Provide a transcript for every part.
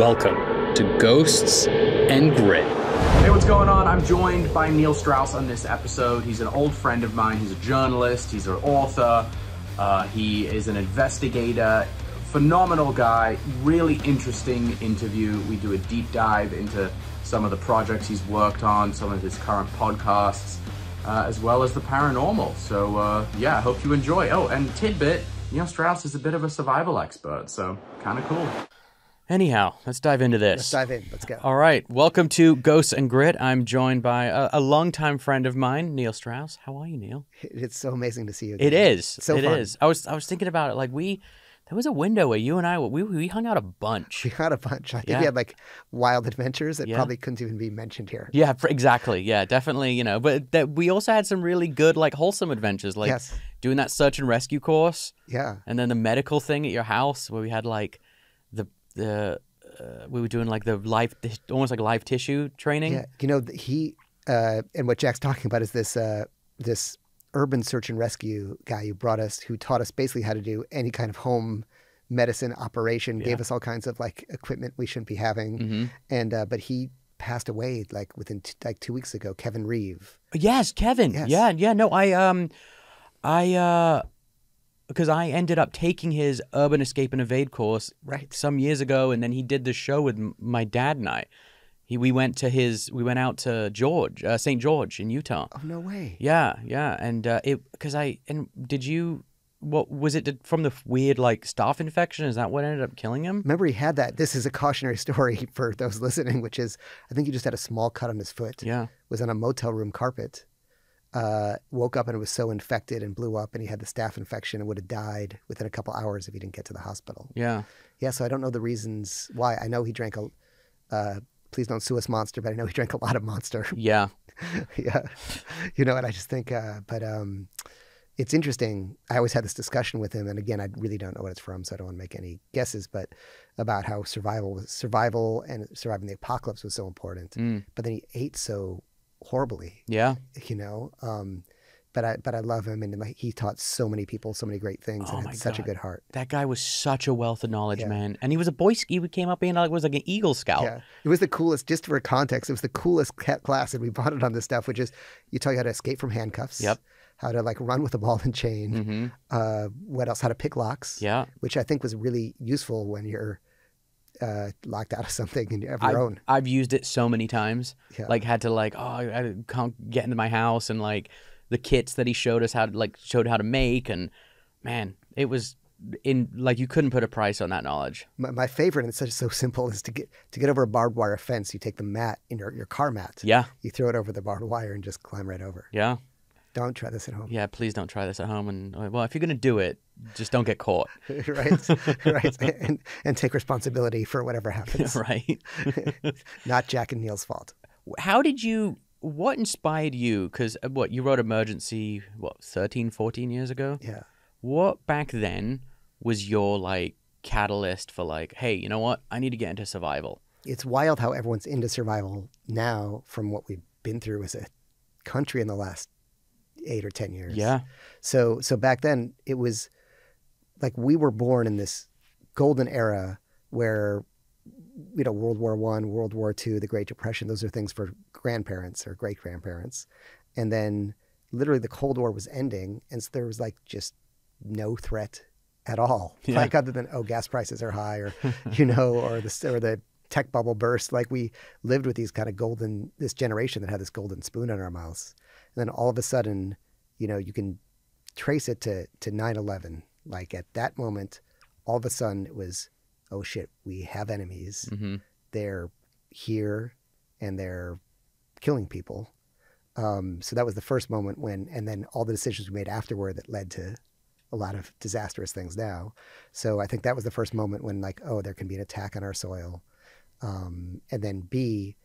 Welcome to Ghosts and Grit. Hey, what's going on? I'm joined by Neil Strauss on this episode. He's an old friend of mine. He's a journalist, he's an author, uh, he is an investigator. Phenomenal guy, really interesting interview. We do a deep dive into some of the projects he's worked on, some of his current podcasts, uh, as well as the paranormal. So, uh, yeah, I hope you enjoy. Oh, and tidbit Neil Strauss is a bit of a survival expert, so kind of cool. Anyhow, let's dive into this. Let's dive in. Let's go. All right. Welcome to Ghosts and Grit. I'm joined by a, a longtime friend of mine, Neil Strauss. How are you, Neil? It's so amazing to see you. Again. It is. So It fun. is. I was I was thinking about it. Like we, there was a window where you and I we we hung out a bunch. We had a bunch. I think Yeah. we had like wild adventures that Yeah. probably couldn't even be mentioned here. Yeah, exactly. Yeah, definitely. You know, but that we also had some really good, like wholesome adventures, like yes. doing that search and rescue course, Yeah. and then the medical thing at your house where we had like the the uh, we were doing like the live almost like live tissue training. Yeah. You know, he uh, and what Jack's talking about is this uh, this urban search and rescue guy who brought us, who taught us basically how to do any kind of home medicine operation, gave us all kinds of like equipment we shouldn't be having, hmm and uh, but he passed away like within t- like two weeks ago. Kevin Reeve. Yes, Kevin. Yes. Yeah, yeah. No, I um, I uh, because I ended up taking his urban escape and evade course Right. some years ago, and then he did the show with my dad and I. He we went to his we went out to George, uh, St. George in Utah. Oh no way. Yeah, yeah, and uh, it because I and did you what was it did- from the weird like staph infection? Is that what ended up killing him? Remember, he had that. This is a cautionary story for those listening, which is I think he just had a small cut on his foot. Yeah, Was on a motel room carpet. Uh, woke up and it was so infected and blew up, and he had the staph infection and would have died within a couple hours if he didn't get to the hospital. yeah, Yeah, so I don't know the reasons why. I know he drank a. Uh, please don't sue us, Monster, but I know he drank a lot of Monster. yeah, yeah, you know, and I just think, uh, but um, it's interesting. I always had this discussion with him, and again, I really don't know what it's from, so I don't want to make any guesses. But about how survival was survival and surviving the apocalypse was so important. Mm. But then he ate so horribly, yeah. you know. Um, but I but I love him, and like he taught so many people so many great things, Oh and had such a good heart. That guy was such a wealth of knowledge, Yeah. man. And he was a boy. He came up being like was like an Eagle Scout. Yeah, it was the coolest. Just for context, it was the coolest class, and we brought it on this stuff, which is you tell you how to escape from handcuffs. Yep. How to like run with a ball and chain. Mm-hmm. Uh, what else? How to pick locks. Yeah. Which I think was really useful when you're uh, locked out of something and you have your I've, own. I've used it so many times. Yeah. Like had to like oh I can't get into my house and like the kits that he showed us how to like showed how to make and man it was in like you couldn't put a price on that knowledge. My, my favorite, and it's such so simple, is to get to get over a barbed wire fence. You take the mat in your, your car mat. Yeah. You throw it over the barbed wire and just climb right over. Yeah. Don't try this at home. Yeah. Please don't try this at home. And uh, well, if you're gonna do it, just don't get caught. right, right, and, and take responsibility for whatever happens. right. Not Jack and Neil's fault. How did you? What inspired you? Because what you wrote emergency what 13, 14 years ago. Yeah. What back then was your like catalyst for like, hey, you know what? I need to get into survival. It's wild how everyone's into survival now from what we've been through as a country in the last eight or ten years. Yeah. So so back then it was like we were born in this golden era where you know World War One, World War Two, the Great Depression. Those are things for grandparents or great grandparents, and then literally the Cold War was ending, and so there was like just no threat at all, Yeah. like other than oh gas prices are high or you know or the or the tech bubble burst. Like we lived with these kind of golden this generation that had this golden spoon in our mouths, then all of a sudden, you know, you can trace it to to 9/11. Like at that moment, all of a sudden it was, oh shit, we have enemies. Mm-hmm. They're here, and they're killing people. Um, so that was the first moment when, and then all the decisions we made afterward that led to a lot of disastrous things now. So I think that was the first moment when, like, oh, there can be an attack on our soil. Um, and then B,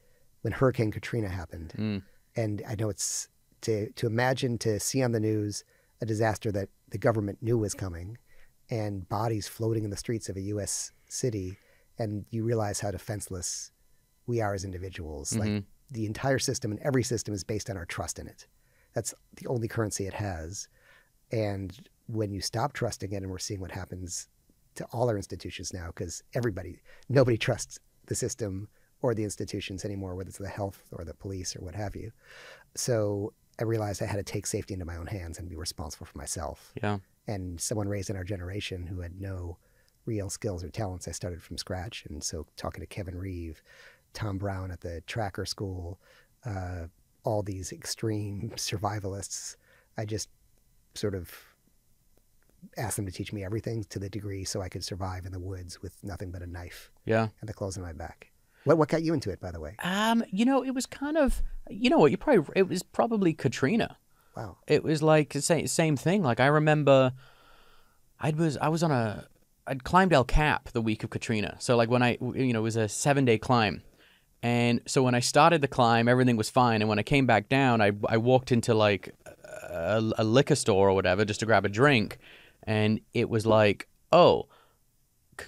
when Hurricane Katrina happened, Mm. and I know it's to to imagine to see on the news a disaster that the government knew was coming, and bodies floating in the streets of a U.S. city, and you realize how defenseless we are as individuals. Mhm. Like the entire system and every system is based on our trust in it. That's the only currency it has. And when you stop trusting it, and we're seeing what happens to all our institutions now, because everybody, nobody trusts the system or the institutions anymore, whether it's the health or the police or what have you. So I realized I had to take safety into my own hands and be responsible for myself. Yeah. And someone raised in our generation who had no real skills or talents, I started from scratch. And so talking to Kevin Reeve, Tom Brown at the Tracker School, uh, all these extreme survivalists, I just sort of asked them to teach me everything to the degree so I could survive in the woods with nothing but a knife Yeah. and the clothes on my back. What what got you into it, by the way? Um, you know, it was kind of, you know what, you probably, it was probably Katrina. Wow. It was like the same same thing. Like I remember, I was I was on a I'd climbed El Cap the week of Katrina. So like when I you know it was a seven day climb, and so when I started the climb, everything was fine. And when I came back down, I I walked into like a, a liquor store or whatever just to grab a drink, and it was like oh,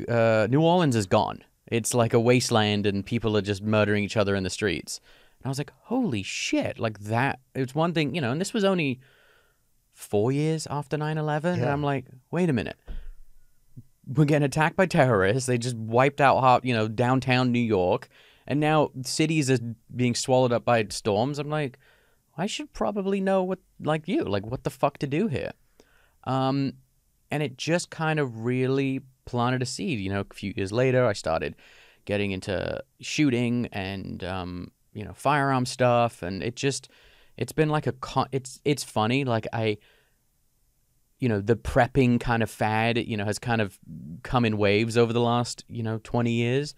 uh, New Orleans is gone. It's like a wasteland, and people are just murdering each other in the streets. I was like, holy shit, like that. It's one thing, you know, and this was only four years after 9 11. And I'm like, wait a minute. We're getting attacked by terrorists. They just wiped out, you know, downtown New York. And now cities are being swallowed up by storms. I'm like, I should probably know what, like you, like what the fuck to do here. Um, and it just kind of really planted a seed. You know, a few years later, I started getting into shooting and um, you know firearm stuff, and it just it's been like a con- it's it's funny. Like I, you know, the prepping kind of fad, you know, has kind of come in waves over the last you know twenty years,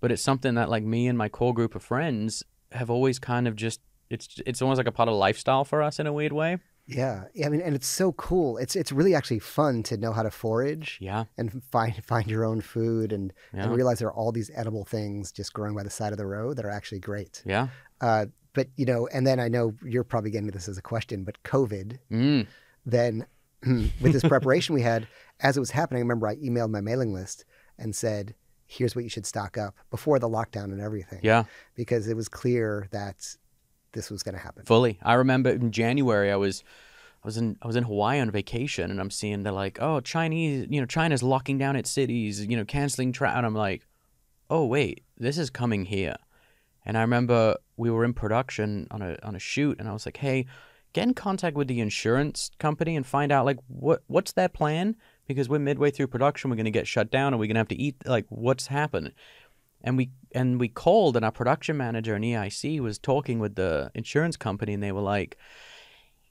but it's something that like me and my core group of friends have always kind of just it's it's almost like a part of lifestyle for us in a weird way. Yeah. yeah. I mean, and it's so cool. It's it's really actually fun to know how to forage Yeah, and find find your own food and, Yeah. and realize there are all these edible things just growing by the side of the road that are actually great. yeah. Uh, but you know, and then I know you're probably getting to this as a question, but COVID, Mm. then with this preparation we had, as it was happening, I remember I emailed my mailing list and said, "Here's what you should stock up before the lockdown and everything," Yeah. because it was clear that this was going to happen. Fully. I remember in January I was I was in I was in Hawaii on vacation and I'm seeing they're like, oh Chinese you know, China's locking down its cities, you know, canceling travel." and I'm like, Oh wait, this is coming here. And I remember we were in production on a on a shoot and I was like, Hey, get in contact with the insurance company and find out like what what's their plan? Because we're midway through production, we're gonna get shut down and we're gonna have to eat like what's happened and we and we called and our production manager in EIC was talking with the insurance company and they were like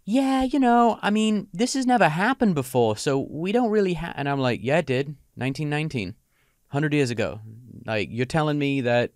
yeah you know I mean this has never happened before so we don't really and I'm like yeah it did 1919 100 years ago. Like you're telling me that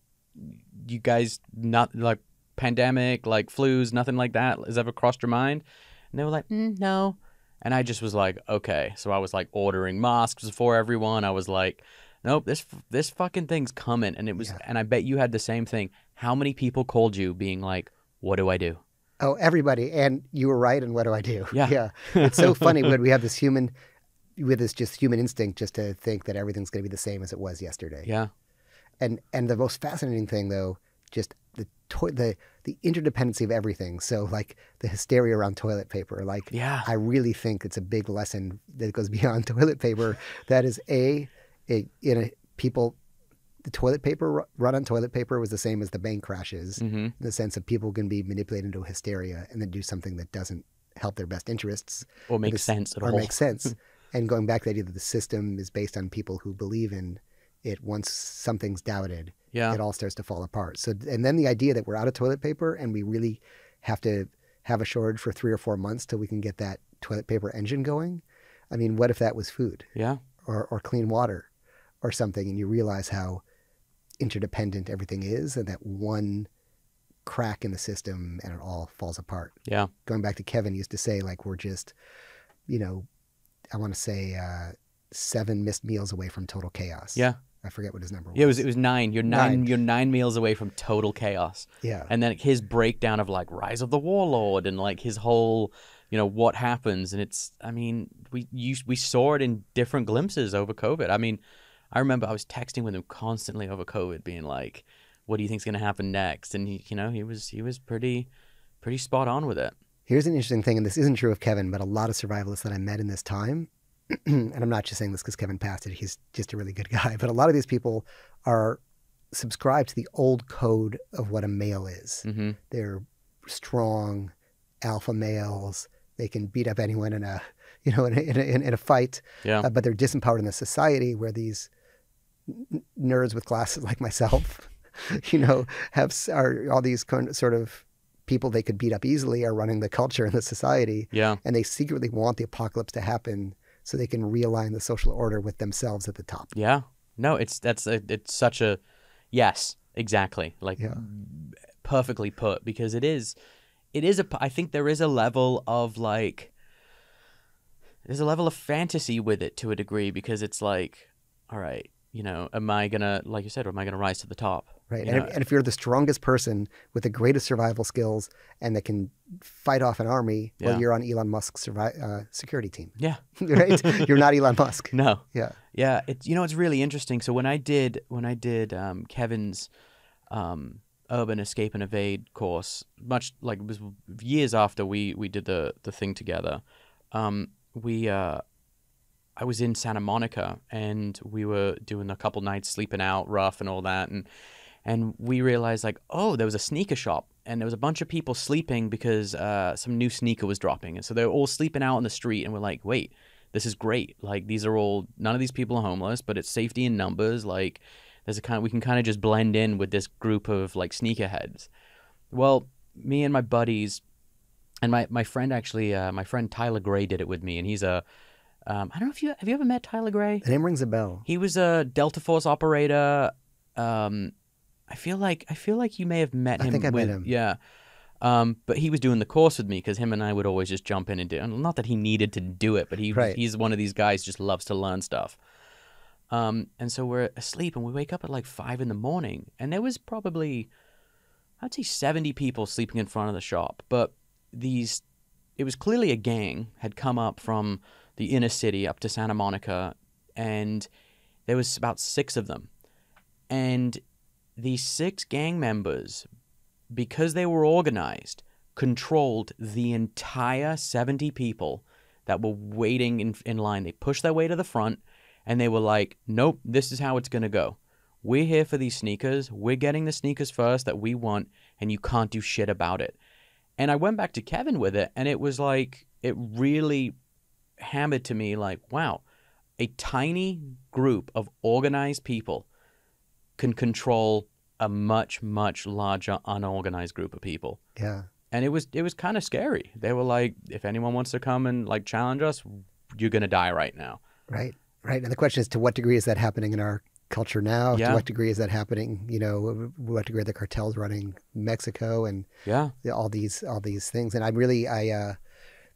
you guys not like pandemic like flus nothing like that has ever crossed your mind? And they were like mm, no. And I just was like okay. So I was like ordering masks for everyone. I was like nope this this fucking thing's coming and it was Yeah. and i bet you had the same thing how many people called you being like what do i do Oh, everybody. And you were right. And what do I do? Yeah. Yeah. It's so funny when we have this human, with this just human instinct just to think that everything's going to be the same as it was yesterday. yeah And and the most fascinating thing though, just the to- the the interdependency of everything. So like the hysteria around toilet paper. Like yeah I really think it's a big lesson that goes beyond toilet paper. That is a, a in a people. The toilet paper run on toilet paper was the same as the bank crashes mm-hmm. in the sense of people can be manipulated into hysteria and then do something that doesn't help their best interests or make this- sense at or all make sense. and going back to the idea that the system is based on people who believe in it, once something's doubted, yeah it all starts to fall apart. So, and then the idea that we're out of toilet paper and we really have to have a shortage for three or four months till we can get that toilet paper engine going. I mean, what if that was food yeah or, or clean water or something? And you realize how interdependent everything is and that one crack in the system and it all falls apart. yeah Going back to Kevin used to say, like, we're just, you know, I want to say uh, seven missed meals away from total chaos. yeah I forget what his number was. yeah it was it was nine you're nine, Nine. you're nine meals away from total chaos Yeah. and then his breakdown of like rise of the warlord and like his whole you know what happens and it's i mean we you, we saw it in different glimpses over covid i mean i remember i was texting with him constantly over covid being like what do you think's going to happen next and he you know he was he was pretty pretty spot on with it Here's an interesting thing, and this isn't true of Kevin, but a lot of survivalists that I met in this time, and I'm not just saying this because Kevin passed it, he's just a really good guy, but a lot of these people are subscribed to the old code of what a male is. Mm-hmm. They're strong alpha males. They can beat up anyone in a you know in a, in a, in a fight, Yeah. uh, but they're disempowered in a society where these nerds with glasses like myself, you know, have are all these kind sort of people they could beat up easily are running the culture and the society, yeah. and they secretly want the apocalypse to happen so they can realign the social order with themselves at the top. Yeah. No, it's that's a, it's such a yes, exactly. Like Yeah. perfectly put because it is it is a I think there is a level of like there's a level of fantasy with it to a degree because it's like all right, you know, am I going to like you said, am I going to rise to the top? Right. And if, and if you're the strongest person with the greatest survival skills and that can fight off an army, well, you're on Elon Musk's survi- uh, security team, yeah. right? you're not Elon Musk. No. Yeah. Yeah, it's you know it's really interesting. So when I did when I did um, Kevin's um, urban escape and evade course, much like it was years after we we did the the thing together, um, we uh, I was in Santa Monica and we were doing a couple nights sleeping out rough and all that and and we realized like oh there was a sneaker shop and there was a bunch of people sleeping because uh, some new sneaker was dropping and so they were all sleeping out on the street and we're like wait this is great. Like these are all none of these people are homeless, but it's safety in numbers. Like there's a kind we can kind of just blend in with this group of like sneakerheads. Well, me and my buddies and my my friend actually uh, my friend Tyler Gray did it with me and he's a um, I don't know if you have you ever met Tyler Gray? The name rings a bell. He was a Delta Force operator. Um, I feel like I feel like you may have met I him. think I met him. Yeah. Um, but he was doing the course with me because him and I would always just jump in and do. And not that he needed to do it, but he Right. he's one of these guys just loves to learn stuff. Um, and so we're asleep and we wake up at like five in the morning, and there was probably, I'd say seventy people sleeping in front of the shop. But these, it was clearly a gang had come up from the inner city up to Santa Monica, and there was about six of them, and these six gang members, because they were organized, controlled the entire seventy people that were waiting in, in line. They pushed their way to the front and they were like, nope, this is how it's going to go. We're here for these sneakers. We're getting the sneakers first that we want, and you can't do shit about it. And I went back to Kevin with it, and it was like, it really hammered to me like, wow, a tiny group of organized people can control a much, much larger unorganized group of people Yeah. and it was it was kind of scary. They were like, if anyone wants to come and like challenge us, you're gonna die right now. Right. Right. And the question is to what degree is that happening in our culture now? Yeah. To what degree is that happening? You know, what degree are the cartels running Mexico and Yeah, all these all these things? And I'm really I uh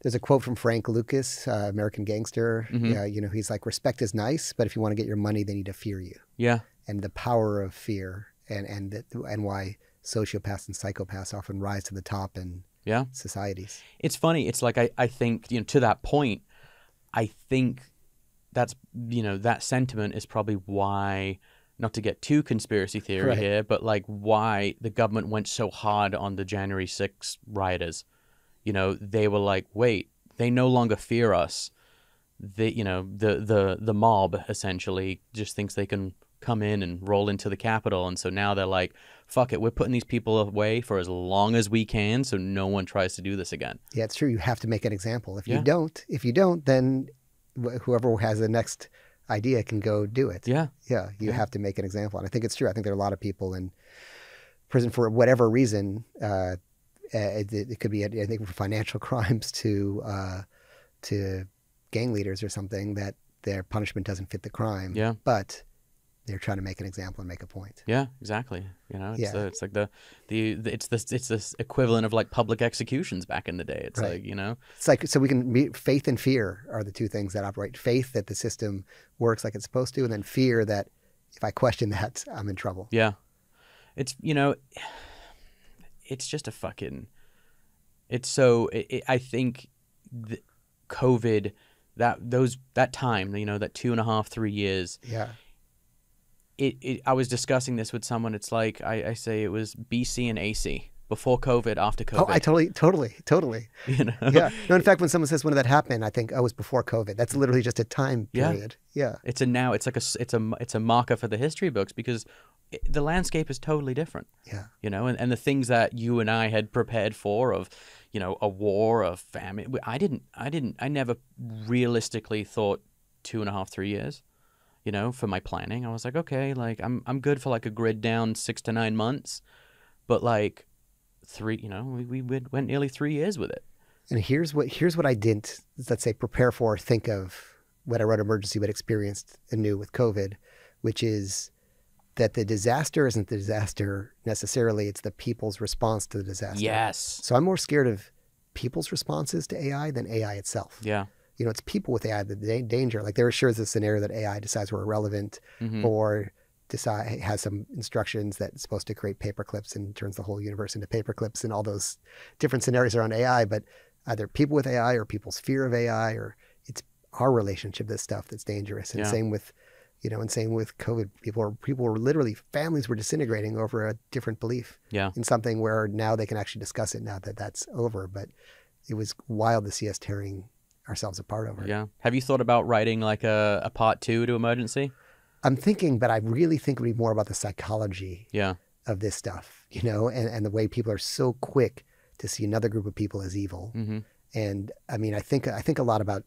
there's a quote from Frank Lucas, uh, American gangster. Mhm. Uh, you know, he's like, "Respect is nice, but if you want to get your money, they need to fear you." yeah, And the power of fear, and and that, and why sociopaths and psychopaths often rise to the top in yeah. societies. It's funny. It's like I I think you know to that point, I think that's you know that sentiment is probably why. Not to get too conspiracy theory Right. here, but like why the government went so hard on the January 6th rioters. You know, they were like, wait, they no longer fear us. the you know the the the mob essentially just thinks they can come in and roll into the capital, and so now they're like, "Fuck it, we're putting these people away for as long as we can, so no one tries to do this again." Yeah, it's true. You have to make an example. If Yeah. you don't, if you don't, then wh- whoever has the next idea can go do it. Yeah, Yeah, you Yeah. have to make an example, and I think it's true. I think there are a lot of people in prison for whatever reason. Uh, uh, it, it could be, I think, from financial crimes to uh, to gang leaders or something that their punishment doesn't fit the crime. Yeah. but they're trying to make an example and make a point. yeah, exactly. You know, it's Yeah. the, it's like the, the the it's this it's this equivalent of like public executions back in the day. It's Right. like you know, It's like so we can be, faith and fear are the two things that operate. Faith that the system works like it's supposed to, and then fear that if I question that, I'm in trouble. Yeah. It's, you know, it's just a fucking. It's so. It, it, I think the COVID, that those that time, you know, that two and a half, three years. Yeah, It, it I was discussing this with someone. It's like I, I say it was BC and AC. Before COVID, after COVID. Oh, I totally, totally, totally. you know? Yeah. No, in fact, when someone says when did that happen, I think, oh, it was before COVID. That's literally just a time period. Yeah. It's a now. It's like a. It's a. It's a marker for the history books because it, the landscape is totally different. Yeah. You know, and, and the things that you and I had prepared for of, you know, a war, a famine. I didn't. I didn't. I never realistically thought two and a half, three years. You know, for my planning, I was like, okay, like I'm I'm good for like a grid down six to nine months, but like three. You know, we we went went nearly three years with it. And here's what here's what I didn't let's say prepare for, or think of when I wrote emergency, but experienced anew with COVID, which is that the disaster isn't the disaster necessarily; it's the people's response to the disaster. Yes. So I'm more scared of people's responses to AI than AI itself. Yeah. You know, it's people with AI that da- danger. Like there sure is a scenario that AI decides we're irrelevant Mhm. or decide has some instructions that's supposed to create paper clips and turns the whole universe into paper clips and all those different scenarios around AI. But either people with AI or people's fear of AI or it's our relationship to this stuff that's dangerous. And Yeah. same with, you know, and same with COVID. People are people were literally families were disintegrating over a different belief Yeah. in something where now they can actually discuss it now that that's over. But it was wild to see us tearing ourselves apart over. Yeah. Have you thought about writing like a, a part two to emergency? I'm thinking, but I really think it would be more about the psychology Yeah. of this stuff, you know, and, and the way people are so quick to see another group of people as evil. Mm-hmm. And I mean, I think I think a lot about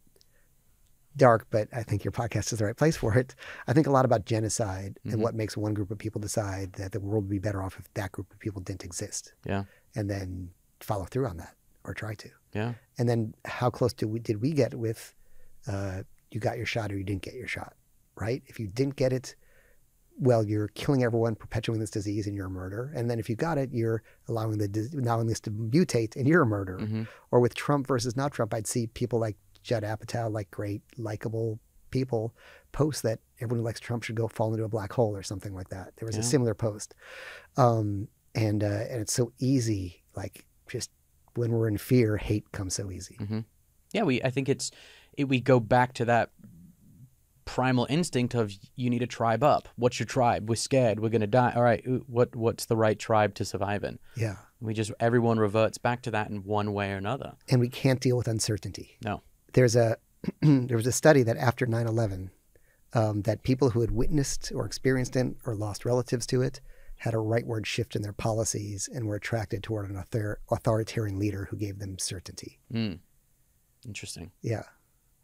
dark, but I think your podcast is the right place for it. I think a lot about genocide Mhm. and what makes one group of people decide that the world would be better off if that group of people didn't exist, Yeah. and then follow through on that or try to. Yeah. And then how close did we did we get with uh, you got your shot or you didn't get your shot, right? If you didn't get it, well, you're killing everyone, perpetuating this disease, and you're a murderer. And then if you got it, you're allowing the allowing this to mutate, and you're a murderer. Mhm. Or with Trump versus not Trump, I'd see people like Judd Apatow, like great, likable people, post that everyone who likes Trump should go fall into a black hole or something like that. There was Yeah. a similar post, um, and uh, and it's so easy, like just when we're in fear, hate comes so easy. Yeah. We. I think it's. It, we go back to that primal instinct of you need a tribe up. What's your tribe? We're scared. We're gonna die. All right. What What's the right tribe to survive in? Yeah. We just everyone reverts back to that in one way or another. and we can't deal with uncertainty. No. There's a there was a study that after 9/11, um, that people who had witnessed or experienced it or lost relatives to it had a rightward shift in their policies and were attracted toward an author- authoritarian leader who gave them certainty. Mm. Interesting. Yeah,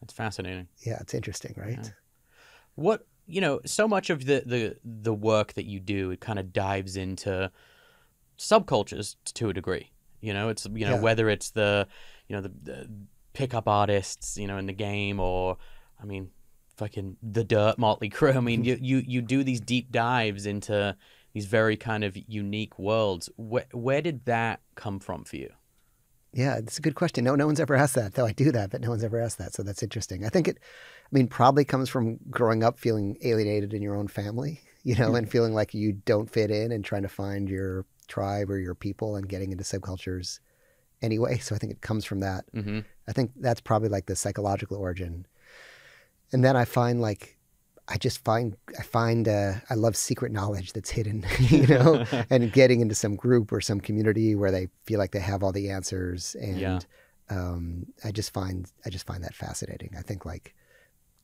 That's fascinating. yeah, it's interesting, right? Yeah. What you know, so much of the the the work that you do, it kind of dives into subcultures to a degree. You know, it's you know Yeah. whether it's the you know the, the pickup artists, you know, in the game, or I mean, fucking the Dirt, Motley Crue. I mean, you you you do these deep dives into these very kind of unique worlds. Where where did that come from for you? Yeah, it's a good question. No, no one's ever asked that. Though I do that, but no one's ever asked that. So that's interesting. I think it, I mean, probably comes from growing up feeling alienated in your own family, you know, and feeling like you don't fit in and trying to find your tribe or your people and getting into subcultures anyway. So I think it comes from that. Mm-hmm. I think that's probably like the psychological origin. And then I find like, I just find, I find, uh, I love secret knowledge that's hidden, you know, and getting into some group or some community where they feel like they have all the answers. And Yeah. um, I just find, I just find that fascinating. I think like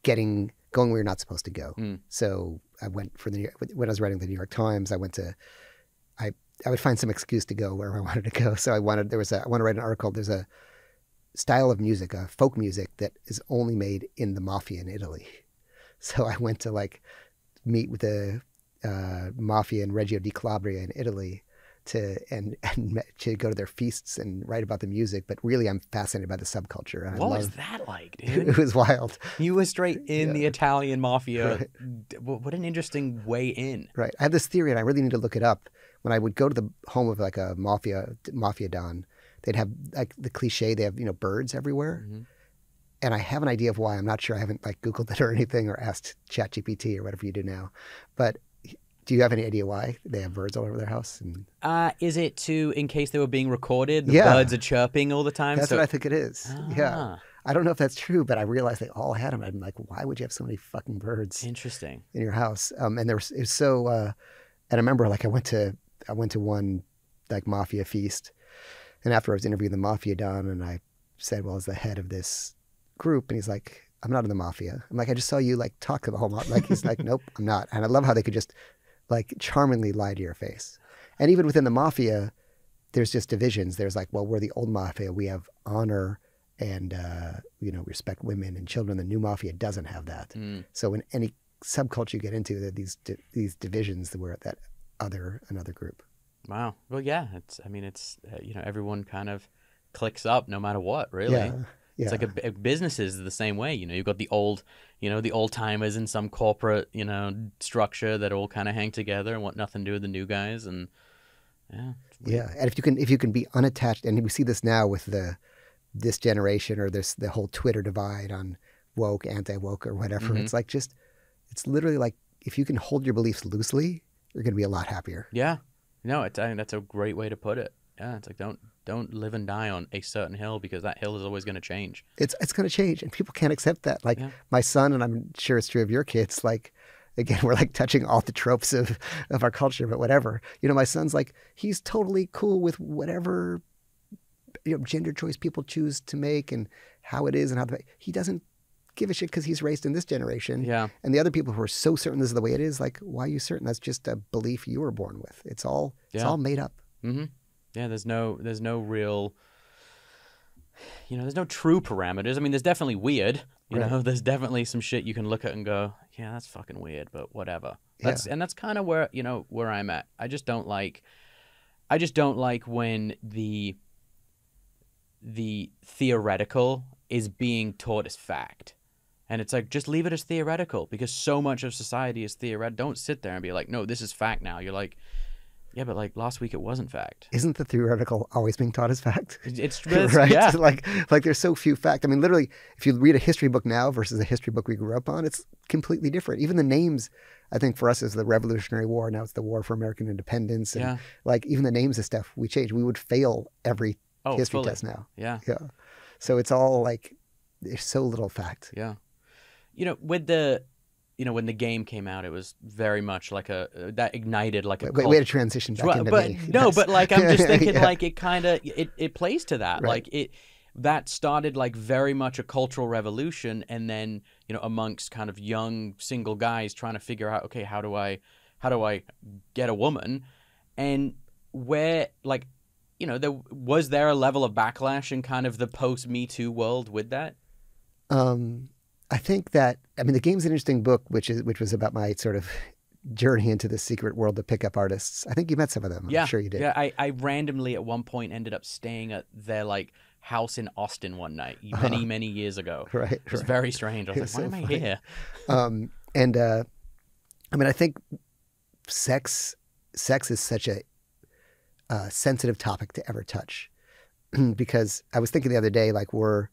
getting, going where you're not supposed to go. Mm. So I went for the, New York- when I was writing the New York Times, I went to, I, I would find some excuse to go wherever I wanted to go. So I wanted, there was a, I want to write an article. There's a style of music, a folk music that is only made in the mafia in Italy. So I went to like meet with the uh, mafia in Reggio di Calabria in Italy to and and to go to their feasts and write about the music. But really, I'm fascinated by the subculture. And What I was that like, dude? It was wild, You were straight in Yeah. the Italian mafia. Right. What an interesting way in. right? I have this theory, and I really need to look it up. When I would go to the home of like a mafia mafia don, they'd have like the cliche. They have you know birds everywhere, Mhm. and I have an idea of why. I'm not sure. I haven't like Googled it or anything or asked ChatGPT or whatever you do now. But do you have any idea why they have birds all over their house? And Uh, is it to in case they were being recorded? The Yeah. birds are chirping all the time. that's so what I think it is. Yeah, Ah, I don't know if that's true, but I realized they all had them. I'm like, why would you have so many fucking birds interesting. in your house? Um, and there was it was so. Uh, and I remember like I went to I went to one like mafia feast. And after I was interviewing the mafia don, and I said, "Well, as the head of this group," and he's like, "I'm not in the mafia." I'm like, "I just saw you like talk to the whole mob." Like he's like, "Nope, I'm not." And I love how they could just like charmingly lie to your face. And even within the mafia, there's just divisions. There's like, well, we're the old mafia. We have honor and uh, you know respect women and children. The new mafia doesn't have that. Mm. So in any subculture you get into, there are these di- these divisions that were that other another group. Wow. Well, yeah. It's. I mean, it's. Uh, you know, everyone kind of clicks up no matter what. Really. Yeah, yeah. It's like a, b- businesses the same way. You know, you've got the old, you know, the old timers in some corporate, you know, structure that all kind of hang together and want nothing to do with the new guys. And yeah. Yeah, and if you can if you can be unattached, and we see this now with the this generation or this the whole Twitter divide on woke, anti woke, or whatever. Mhm. It's like just it's literally like if you can hold your beliefs loosely, you're going to be a lot happier. Yeah. No, it's. I think that's a great way to put it. Yeah, it's like don't don't live and die on a certain hill because that hill is always going to change. It's it's going to change, and people can't accept that. Like Yeah. my son, and I'm sure it's true of your kids. Like again, we're like touching all the tropes of of our culture, but whatever. You know, my son's like he's totally cool with whatever you know gender choice people choose to make and how it is and how the, he doesn't give a shit because he's raised in this generation. Yeah. And the other people who are so certain this is the way it is, like, why are you certain? That's just a belief you were born with. It's all it's all made up. Mm-hmm. Yeah. There's no there's no real. You know, there's no true parameters. I mean, there's definitely weird. You Right. know, there's definitely some shit you can look at and go, yeah, that's fucking weird, but whatever. That's and that's kind of where you know where I'm at. I just don't like. I just don't like when the. The theoretical is being taught as fact. And it's like, just leave it as theoretical because so much of society is theoretical. Don't sit there and be like, no, this is fact now. You're like, yeah, but like last week it wasn't fact. Isn't the theoretical always being taught as fact? It's, it's, right? Yeah. Like like there's so few facts. I mean, literally, if you read a history book now versus a history book we grew up on, it's completely different. Even the names, I think for us is the Revolutionary War. Now it's the War for American Independence. And Yeah. like even the names of stuff we change. We would fail every Oh, history fully. test now. Yeah. Yeah. So it's all like there's so little fact. Yeah. You know, with the, you know, when the game came out, it was very much like a, uh, that ignited like a Wait, cult- way to transition back Well, into but me. no, Yes. but like I'm just thinking Yeah. like it kind of it, it plays to that. Right. Like it that started like very much a cultural revolution and then, you know, amongst kind of young single guys trying to figure out okay, how do I how do I get a woman? And where like you know, there was there a level of backlash in kind of the post Me Too world with that? Um, I think that I mean the game's an interesting book, which is which was about my sort of journey into the secret world of pickup artists. I think you met some of them. yeah, I'm sure you did. Yeah, I, I randomly at one point ended up staying at their like house in Austin one night many Uh-huh. many years ago. Right. It was right. very strange. I was It's like, why so am I here? Um, and uh, I mean, I think sex sex is such a uh, sensitive topic to ever touch because I was thinking the other day, like we're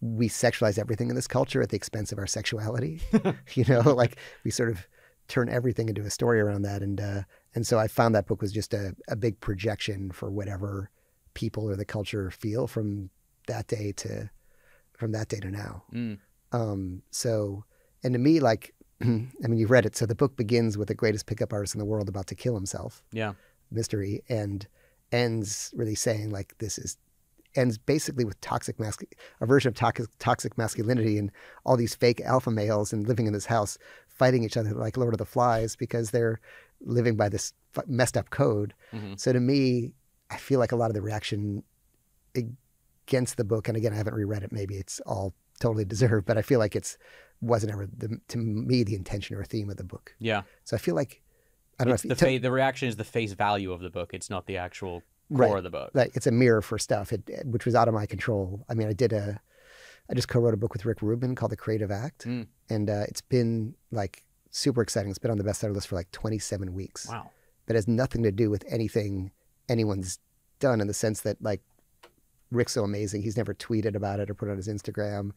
we sexualize everything in this culture at the expense of our sexuality. you know, like we sort of turn everything into a story around that, and uh, and so I found that book was just a, a big projection for whatever people or the culture feel from that day to from that day to now. Mm. Um, so, and to me, like, I mean, you've read it. So the book begins with the greatest pickup artist in the world about to kill himself, Yeah. mystery, and ends really saying like this is ends basically with toxic masc a version of toxic toxic masculinity and all these fake alpha males and living in this house fighting each other like Lord of the Flies because they're living by this f- messed up code. Mhm. So to me, I feel like a lot of the reaction against the book, and again, I haven't reread it. Maybe it's all totally deserved, but I feel like it's wasn't ever the, to me the intention or theme of the book. Yeah. So I feel like I don't It's know the if you fa- the reaction is the face value of the book. It's not the actual core Right. of the book. like it's a mirror for stuff, it, which was out of my control. I mean, I did a, I just co-wrote a book with Rick Rubin called The Creative Act, Mm. and uh, it's been like super exciting. It's been on the bestseller list for like 27 weeks. Wow. but has nothing to do with anything anyone's done in the sense that like Rick's so amazing. He's never tweeted about it or put it on his Instagram.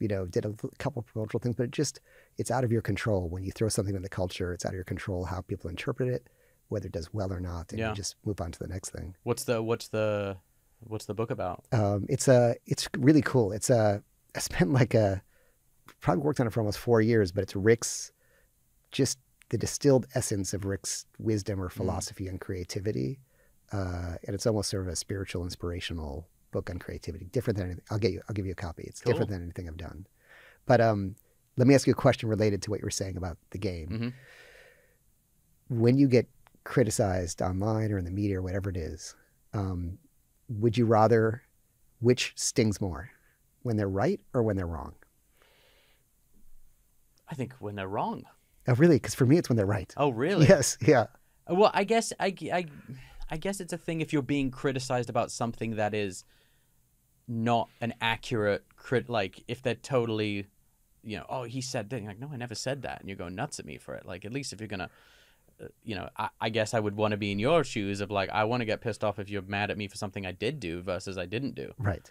You know, did a couple promotional things, but it just it's out of your control when you throw something in the culture. It's out of your control how people interpret it, whether it does well or not, and Yeah. you just move on to the next thing. What's the what's the what's the book about? Um, it's a it's really cool. It's a I spent like a probably worked on it for almost four years, but it's Rick's just the distilled essence of Rick's wisdom or philosophy and creativity uh, and it's almost sort of a spiritual, inspirational book on creativity. Different than anything. I'll get you. I'll give you a copy. It's Cool. different than anything I've done. But um, let me ask you a question related to what you were saying about the game. Mhm. When you get criticized online or in the media or whatever it is, um, would you rather which stings more, when they're right or when they're wrong? I think when they're wrong. Oh, really? Because for me, it's when they're right. Oh, really? Yes. Yeah. Well, I guess I, I, I guess it's a thing if you're being criticized about something that is not an accurate crit. Like if they're totally, you know, oh he said that. You're like no, I never said that, and you're going nuts at me for it. Like at least if you're gonna, you know, I, I guess I would want to be in your shoes of like I want to get pissed off if you're mad at me for something I did do versus I didn't do. Right.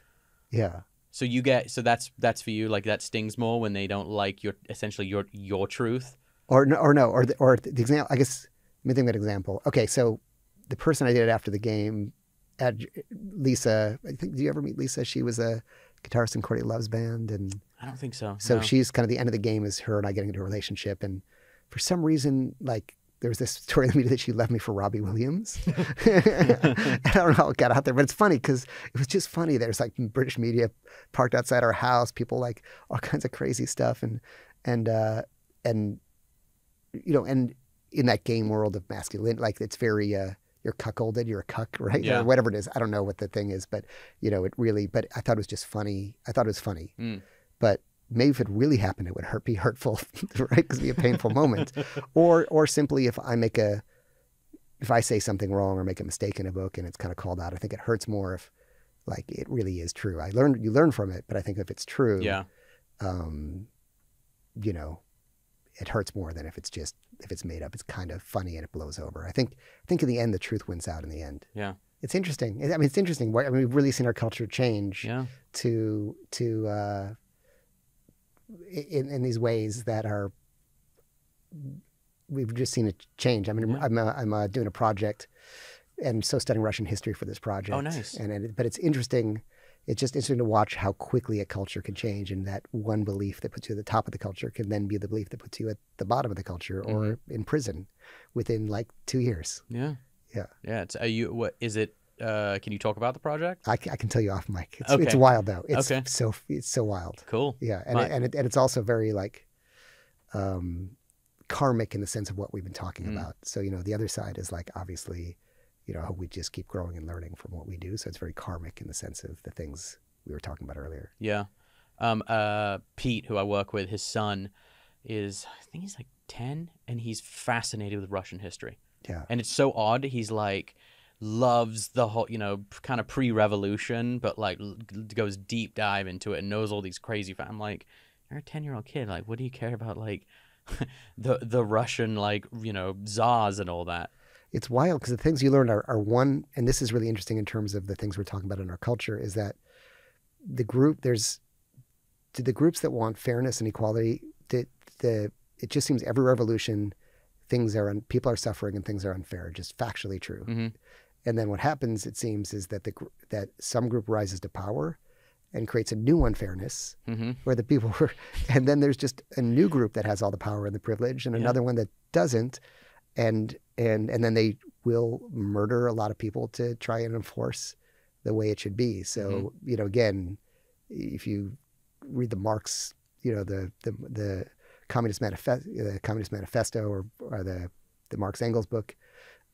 Yeah. So you get so that's that's for you like that stings more when they don't like your essentially your your truth. Or no, or no, or the, or the example. I guess let me think of an example. Okay, so the person I did it after the game, at Lisa. I think. Do you ever meet Lisa? She was a guitarist in Courtney Love's band, and I don't think so. so no. she's kind of the end of the game is her and I getting into a relationship, and for some reason, like. There was this story in the media that she left me for Robbie Williams. and I don't know how it got out there, but it's funny because it was just funny. There's like British media parked outside our house, people like all kinds of crazy stuff, and and uh, and you know, and in that game world of masculine, like it's very uh, you're cuckolded, you're a cuck, right? Yeah. Or whatever it is. I don't know what the thing is, but you know, it really. But I thought it was just funny. I thought it was funny, Mm. but maybe if it really happened, it would hurt, be hurtful, right? Because it'd be a painful moment, or or simply if I make a if I say something wrong or make a mistake in a book and it's kind of called out, I think it hurts more if like it really is true. I learned you learn from it, but I think if it's true, yeah. um, you know, it hurts more than if it's just if it's made up. It's kind of funny and it blows over. I think I think in the end the truth wins out in the end. Yeah. It's interesting. I mean, it's interesting. I mean, we've really seen our culture change Yeah. to to uh, in in these ways that are we've just seen it change. I mean, Yeah. I'm uh, I'm uh, doing a project and so studying Russian history for this project. Oh, nice. And, and it, but it's interesting. It's just interesting to watch how quickly a culture can change, and that one belief that puts you at the top of the culture can then be the belief that puts you at the bottom of the culture or Mm-hmm. in prison within like two years. Yeah. Yeah. Yeah. It's are you what is it uh can you talk about the project? I, I can tell you off mic. It's, it's wild though. It's Okay. so it's so wild. Cool. Yeah, and it, and it, and it's also very like um, karmic in the sense of what we've been talking Mm. about. So you know, the other side is like obviously, you know, we just keep growing and learning from what we do. So it's very karmic in the sense of the things we were talking about earlier. Yeah. Um uh Pete, who I work with, his son is I think he's like ten and he's fascinated with Russian history. Yeah, And it's so odd. He's like loves the whole, you know, kind of pre-revolution, but like l- goes deep dive into it and knows all these crazy. Fa- I'm like, you're a ten year old kid. Like, what do you care about? Like, the the Russian like you know czars and all that. it's wild because the things you learn are, are one, and this is really interesting in terms of the things we're talking about in our culture. Is that the group there's to the groups that want fairness and equality. The the it just seems every revolution, things are un, people are suffering and things are unfair. Just factually true. Mhm. And then what happens, it seems, is that the that some group rises to power and creates a new unfairness Mm-hmm. where the people were, and then there's just a new group that has all the power and the privilege, and Yeah. another one that doesn't, and and and then they will murder a lot of people to try and enforce the way it should be. So Mm-hmm. you know, again, if you read the Marx, you know, the the the Communist Manifesto, the Communist Manifesto, or, or the the Marx Engels book,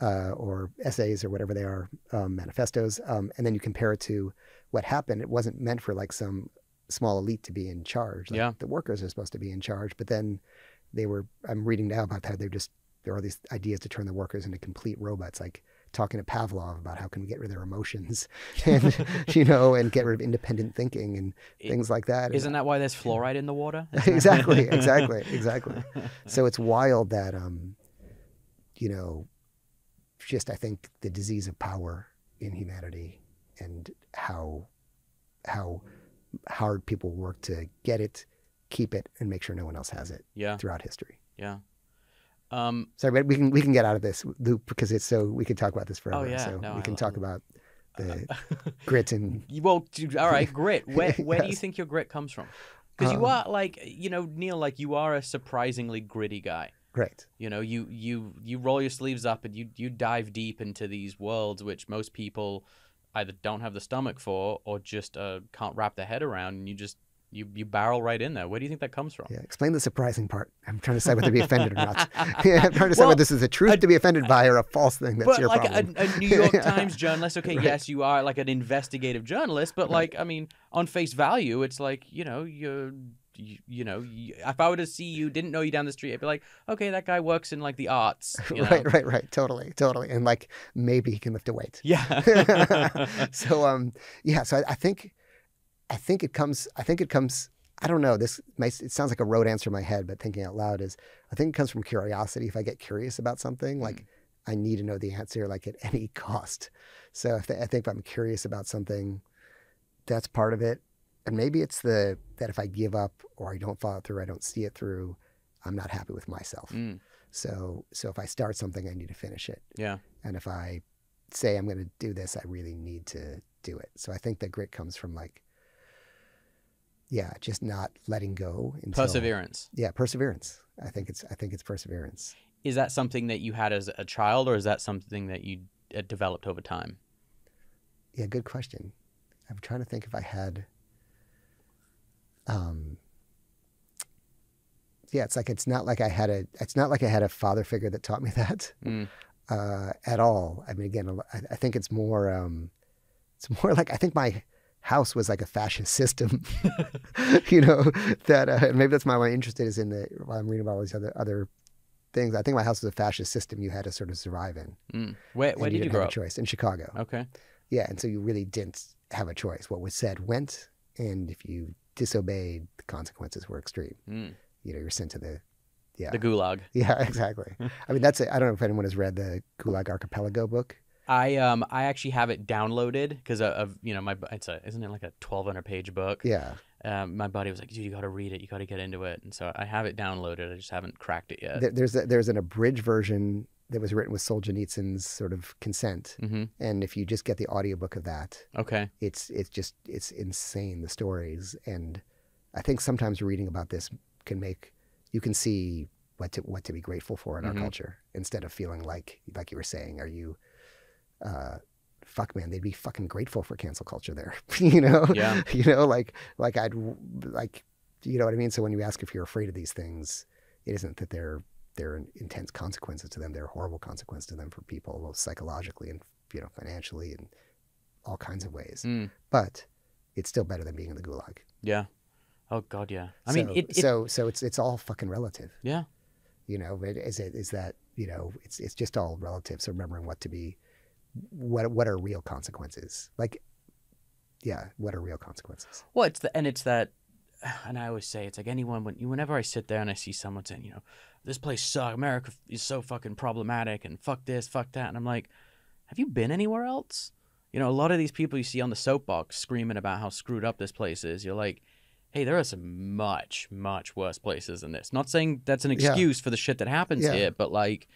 uh, or essays or whatever they are, um, manifestos, um, and then you compare it to what happened. It wasn't meant for like some small elite to be in charge. Like, Yeah. the workers are supposed to be in charge, but then they were. I'm reading now about how they're just there are all these ideas to turn the workers into complete robots, like talking to Pavlov about how can we get rid of their emotions, and you know, and get rid of independent thinking and It- things like that. And- Isn't that why there's fluoride in the water? exactly, exactly, exactly. So it's wild that, um, you know, just I think the disease of power in humanity and how how hard people work to get it, keep it, and make sure no one else has it yeah. throughout history. Yeah. Um. Sorry, but we can we can get out of this loop because it's so we could talk about this forever. Oh, yeah. So No, we can talk about the grit and Well, dude, all right, grit. Where where do you think your grit comes from? Because you Um, are like, you know, Neil, like you are a surprisingly gritty guy. Right. You know, you you you roll your sleeves up and you you dive deep into these worlds which most people either don't have the stomach for or just uh, can't wrap their head around, and you just you you barrel right in there. Where do you think that comes from? Yeah. Explain the surprising part. I'm trying to decide whether to be offended or not. yeah, I'm trying to decide Well, whether this is a truth I- to be offended by or a false thing. That's but your like problem. a, a New York Times journalist, okay, Right. yes, you are like an investigative journalist, but like, I mean, on face value, it's like you know, you're, you, you know, you, if I were to see you, didn't know you down the street, I'd be like, okay, that guy works in like the arts, you know? right, right, right. Totally, totally. And like maybe he can lift a weight. Yeah. so um yeah, so I, I think I think it comes I think it comes I don't know, this may, it sounds like a road answer in my head, but thinking out loud is I think it comes from curiosity. If I get curious about something, like I need to know the answer like at any cost. So if I think if I'm curious about something, that's part of it. And maybe it's the that if I give up or I don't follow through, I don't see it through, I'm not happy with myself. Mm, So so if I start something, I need to finish it. yeah. And if I say I'm going to do this, I really need to do it. So I think that grit comes from like, yeah, just not letting go. Until, Perseverance. Yeah, perseverance. I think it's I think it's perseverance. Is that something that you had as a child, or is that something that you uh, developed over time? Yeah, good question. I'm trying to think if I had. Um. Yeah, it's like it's not like I had a it's not like I had a father figure that taught me that. Mm, uh, at all. I mean, again, I, I think it's more, um, it's more like I think my house was like a fascist system. you know that uh, maybe that's why I'm interested is in the while I'm reading about all these other other things. I think my house was a fascist system you had to sort of survive in. mm. Where where did you didn't grow have up? a choice in Chicago. Okay. Yeah, and so you really didn't have a choice. What was said went, and if you disobeyed, the consequences were extreme. Mm. You know, you're sent to the yeah. The Gulag. yeah, exactly. I mean, that's it. I don't know if anyone has read the Gulag Archipelago book. I um I actually have it downloaded because of, of you know my it's a isn't it like a twelve hundred page book? Yeah. Um, my buddy was like, dude, you got to read it. You got to get into it. And so I have it downloaded. I just haven't cracked it yet. There- there's a, there's an abridged version that was written with Solzhenitsyn's sort of consent, mm-hmm. and if you just get the audiobook of that, Okay. it's it's just it's insane the stories, and I think sometimes reading about this can make you can see what to what to be grateful for in Mhm. our culture instead of feeling like like you were saying, are you, uh, fuck man, they'd be fucking grateful for cancel culture there, you know, Yeah. you know, like like I'd like you know what I mean. So when you ask if you're afraid of these things, it isn't that they're they're intense consequences to them. They're horrible consequences to them for people, both psychologically and you know financially and all kinds of ways. Mm. But it's still better than being in the gulag. Yeah. Oh God, yeah. I mean, so, it, it so so it's it's all fucking relative. yeah. You know, it, is it is that you know it's it's just all relative. So remembering what to be, what what are real consequences? Like, yeah, what are real consequences? Well, it's the and it's that, and I always say it's like anyone when whenever I sit there and I see someone saying, you know, this place sucks, America is so fucking problematic, and fuck this, fuck that, and I'm like, have you been anywhere else? You know, a lot of these people you see on the soapbox screaming about how screwed up this place is. You're like, hey, there are some much, much worse places than this. Not saying that's an Yeah. excuse for the shit that happens Yeah. here, but like,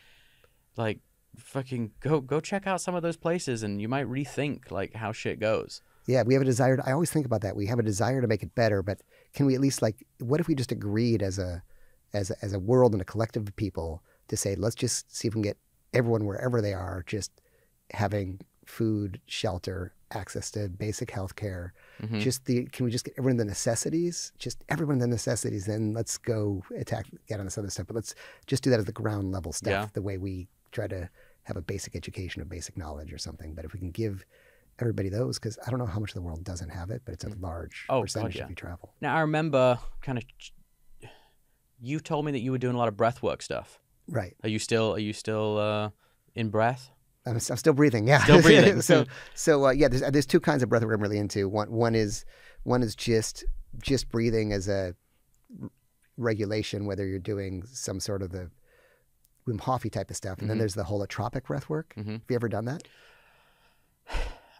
like, fucking go go check out some of those places, and you might rethink like how shit goes. Yeah, we have a desire. To, I always think about that. We have a desire to make it better, but can we at least like? What if we just agreed as a, as a, as a world and a collective of people to say, let's just see if we can get everyone wherever they are, just having food, shelter, access to basic health care. Mhm. Just the can we just get everyone the necessities? Just everyone the necessities. Then let's go attack get on this other stuff. But let's just do that as the ground level stuff. Yeah. The way we try to have a basic education of basic knowledge or something. But if we can give everybody those, because I don't know how much of the world doesn't have it, but it's a large Oh, God, percentage yeah. if you travel. Now I remember kind of. You told me that you were doing a lot of breath work stuff. Right. Are you still? Are you still uh, in breath? I'm, I'm still breathing. Yeah. Still breathing. so so uh, yeah, there's there's two kinds of breath work I'm really into. One one is one is just just breathing as a r- regulation, whether you're doing some sort of the Wim Hof type of stuff, and then Mhm. there's the holotropic breath work. Mhm. Have you ever done that?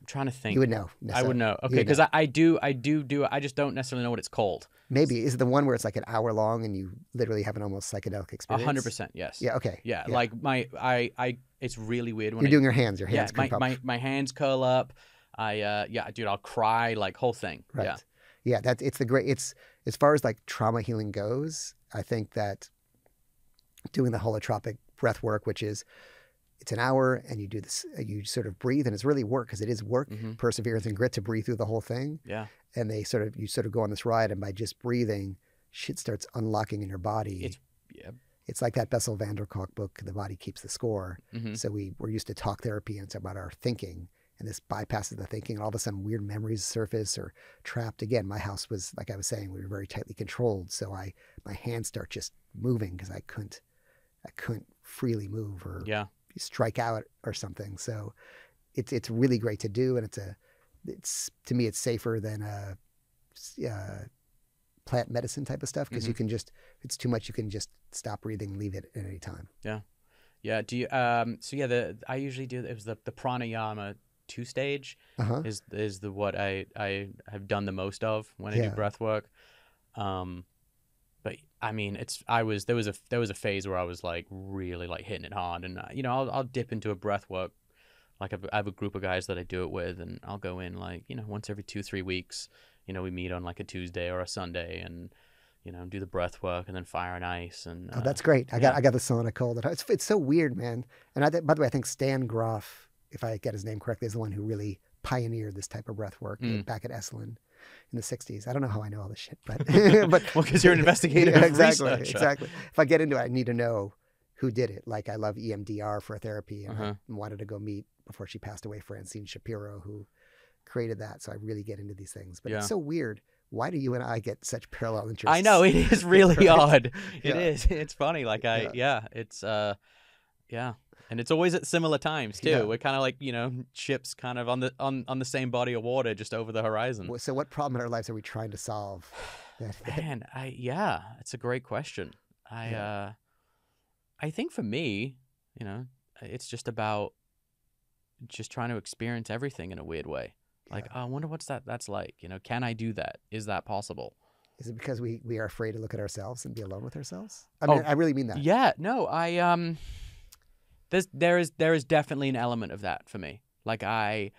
Trying to think. You would know. I would know. Okay, because I, I do. I do do. it. I just don't necessarily know what it's called. Maybe is it the one where it's like an hour long and you literally have an almost psychedelic A experience. hundred percent. Yes. Yeah. Okay. Yeah. Like my. I. I. It's really weird when you're I, doing your hands. Your Yeah. hands My, up. my my hands curl up. I. uh Yeah, dude. I'll cry. Like whole thing. Right. Yeah. Yeah, that it's the great. It's as far as like trauma healing goes. I think that doing the holotropic breath work, which is it's an hour and you do this, you sort of breathe, and it's really work because it is work, hmm perseverance, and grit to breathe through the whole thing. Yeah. And they sort of you sort of go on this ride, and by just breathing, shit starts unlocking in your body. It's yeah. It's like that Bessel van der Kolk book, The Body Keeps the Score. hmm So we we're used to talk therapy and it's about our thinking, and this bypasses the thinking, and all of a sudden weird memories surface or trapped. Again, my house was like I was saying, we were very tightly controlled, so I my hands start just moving because I couldn't I couldn't freely move or Yeah. Strike out or something. So it's it's really great to do, and it's a it's to me it's safer than a uh, plant medicine type of stuff because you can just if it's too much you can just stop breathing, leave it at any time. Yeah. Yeah. Do you um so yeah, the I usually do it was the the pranayama two stage Uh huh. is is the what I I have done the most of when I Yeah. do breath work. Um I mean, it's I was there was a there was a phase where I was like really like hitting it hard and uh, you know, I'll I'll dip into a breath work like I've, I have a group of guys that I do it with and I'll go in like, you know, once every 2 3 weeks. You know, we meet on like a Tuesday or a Sunday and you know, do the breath work and then fire and ice and Oh, uh, that's great. I got. I got the sauna cold. It's it's so weird, man. And I, th- by the way, I think Stan Grof, if I get his name correctly, is the one who really pioneered this type of breath work Mm. back at Esalen in the '60s. I don't know how I know all this shit, but but well, because you're an investigative Yeah, exactly, researcher. exactly. If I get into it, I need to know who did it. Like I love EMDR for therapy, and Uh-huh. I wanted to go meet before she passed away Francine Shapiro, who created that. So I really get into these things. But Yeah. it's so weird. Why do you and I get such parallel interests? I know it is really odd. It Yeah. is. It's funny. Like I, Yeah. yeah. it's uh, yeah, and it's always at similar times too. Yeah. We're kind of like you know ships kind of on the on on the same body of water, just over the horizon. So what problem in our lives are we trying to solve? Man, I yeah, it's a great question. I Yeah. uh, I think for me, you know, it's just about just trying to experience everything in a weird way. Like, Yeah. oh, I wonder what's that that's like. You know, can I do that? Is that possible? Is it because we, we are afraid to look at ourselves and be alone with ourselves? I Oh, mean, I really mean that. Yeah, no, I um there's there is there is definitely an element of that for me. Like I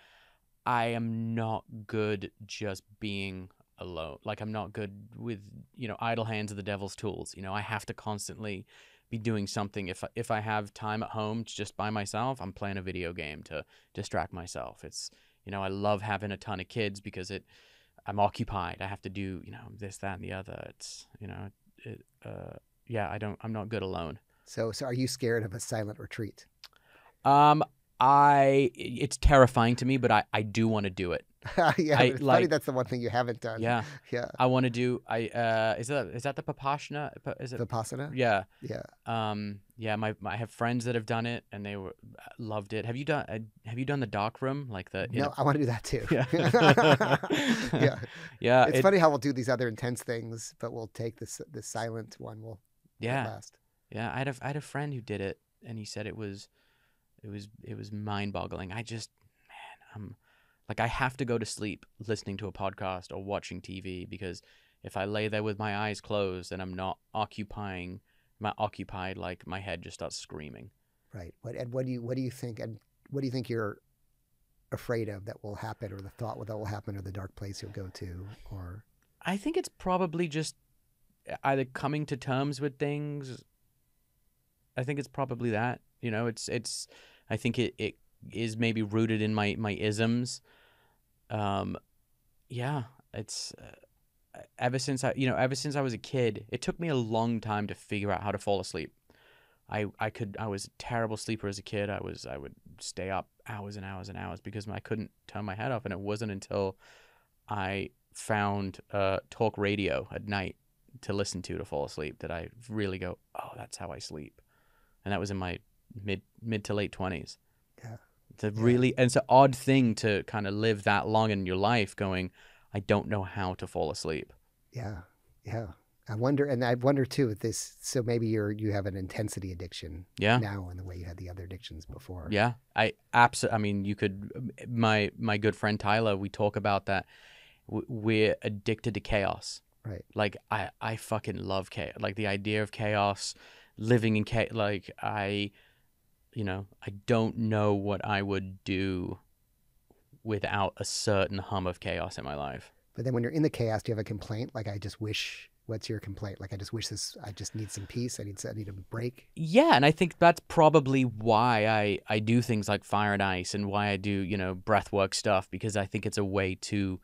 I am not good just being alone. Like I'm not good with, you know, idle hands are the devil's tools. You know, I have to constantly be doing something if I- if I have time at home just by myself, I'm playing a video game to distract myself. It's, you know, I love having a ton of kids because it I'm occupied. I have to do, you know, this that and the other. It's, you know, it, uh yeah, I don't I'm not good alone. So, so are you scared of a silent retreat? Um, I it's terrifying to me, but I I do want to do it. yeah, I, it's funny that's the one thing you haven't done. Yeah, Yeah. I want to do. I uh, is that is that the Papashna? Is it? The vipassana? Yeah. Yeah. Um. Yeah. My, my I have friends that have done it and they were loved it. Have you done? Uh, have you done the dark room? Like the No, I want to do that too. Yeah. yeah. yeah. It's it- funny how we'll do these other intense things, but we'll take this the silent one. We'll Yeah. last. Yeah. I had a I had a friend who did it and he said it was, it was it was mind boggling. I just man, I'm like I have to go to sleep listening to a podcast or watching TV because if I lay there with my eyes closed and I'm not occupying, I'm not occupied, like my head just starts screaming. Right. What Ed? What do you What do you think? And what do you think you're afraid of that will happen, or the thought that will happen, or the dark place you'll go to, or I think it's probably just either coming to terms with things. I think it's probably that. You know, it's it's. I think it, it is maybe rooted in my my isms. Um, yeah, it's uh, ever since I you know ever since I was a kid, it took me a long time to figure out how to fall asleep. I I could I was a terrible sleeper as a kid. I was I would stay up hours and hours and hours because I couldn't turn my head off, and it wasn't until I found uh, talk radio at night to listen to to fall asleep that I really go, oh, that's how I sleep, and that was in my mid mid to late twenties. Yeah. It's a really and it's an odd thing to kind of live that long in your life, going, I don't know how to fall asleep. yeah, yeah. I wonder, and I wonder too if this. So maybe you're you have an intensity addiction Yeah. now in the way you had the other addictions before. Yeah, I absolutely. I mean, you could. My my good friend Tyler, we talk about that. We're addicted to chaos. Right. Like I, I fucking love chaos. Like the idea of chaos, living in chaos. Like I, you know, I don't know what I would do without a certain hum of chaos in my life. But then when you're in the chaos, do you have a complaint like I just wish what's your complaint? Like, I just wish this. I just need some peace. I need. I need a break. Yeah, and I think that's probably why I I do things like fire and ice and why I do you know breath work stuff because I think it's a way to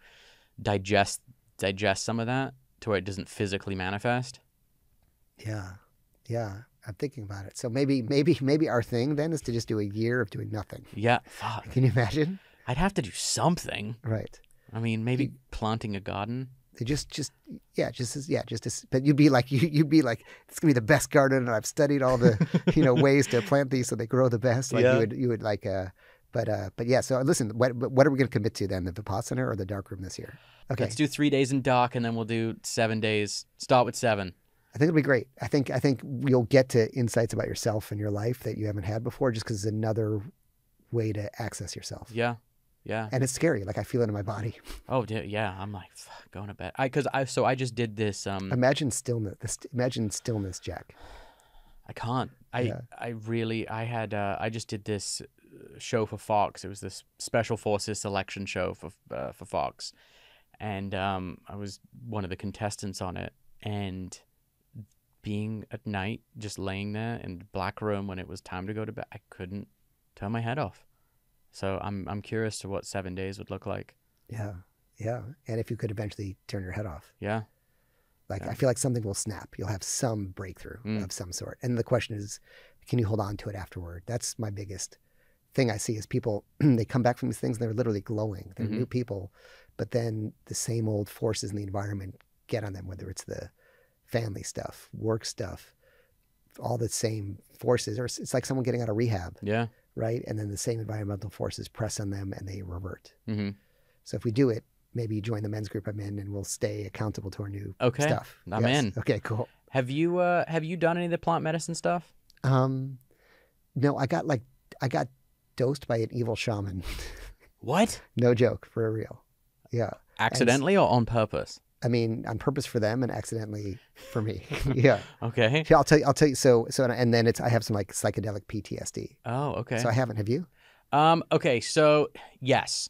digest digest some of that to where it doesn't physically manifest. Yeah, yeah. I'm thinking about it. So maybe, maybe, maybe our thing then is to just do a year of doing nothing. Yeah, fuck. Can you imagine? I'd have to do something. Right. I mean, maybe planting a garden. Just, just, yeah, just, yeah, just, as, but you'd be like, you, you'd be like, it's gonna be the best garden, and I've studied all the, you know, ways to plant these so they grow the best. Like Yeah. you would, you would like, uh, but, uh, but yeah. So listen, what, what are we gonna commit to then? The Vipassana or the dark room this year? Okay, Let's do three days in dark, and then we'll do seven days. Start with seven. I think it'll be great. I think, I think you'll get to insights about yourself and your life that you haven't had before, just because it's another way to access yourself. Yeah, yeah. And it's scary. Like I feel it in my body. Oh, yeah. yeah. I'm like fuck, going to bed. I because I so I just did this. Um, Imagine stillness. This, imagine stillness, Jack. I can't. I Yeah. I really I had uh, I just did this uh, show for Fox. It was this special forces selection show for uh, for Fox, and um, I was one of the contestants on it. And being at night, just laying there in the black room when it was time to go to bed, I couldn't turn my head off. So I'm I'm curious to what seven days would look like. Yeah, yeah. And if you could eventually turn your head off, Yeah. like Yeah. I feel like something will snap. You'll have some breakthrough Mm. of some sort. And the question is, can you hold on to it afterward? That's my biggest thing I see is people they come back from these things and they're literally glowing. They're Mm-hmm. new people, but then the same old forces in the environment get on them, whether it's the family stuff, work stuff, all the same forces, or it's like someone getting out of rehab, Yeah. right? And then the same environmental forces press on them and they revert. hmm So if we do it, maybe join the men's group I'm in, and we'll stay accountable to our new Okay, stuff. I'm in. Okay, cool. Have you uh have you done any of the plant medicine stuff? Um, no, I got like I got dosed by an evil shaman. What? no joke, for real. Yeah, Accidentally or on purpose? I mean, on purpose for them and accidentally for me. yeah. Okay. Yeah, I'll tell you. I'll tell you. So, so, and then it's I have some like psychedelic PTSD. Oh, okay. So I haven't. Have you? Um. Okay. So yes,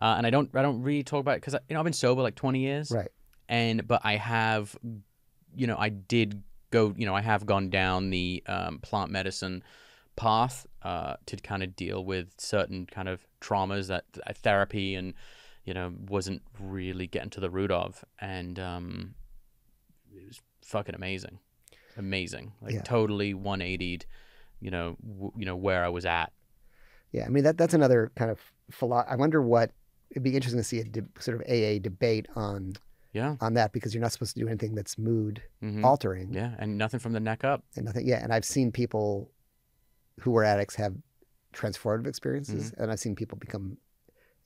uh, and I don't. I don't really talk about it because you know I've been sober like twenty years, Right. and but I have, you know, I did go. You know, I have gone down the um, plant medicine path uh, to kind of deal with certain kind of traumas that uh, therapy and you know wasn't really getting to the root of, and um, it was fucking amazing, amazing, like Yeah. totally one eightied, you know, w- you know where I was at. Yeah. I mean, that that's another kind of philo- I wonder what it'd be interesting to see a de- sort of AA debate on Yeah. on that because you're not supposed to do anything that's mood hmm altering. Yeah, and nothing from the neck up. and nothing. Yeah, and I've seen people who were addicts have transformative experiences, Mm-hmm. and I've seen people become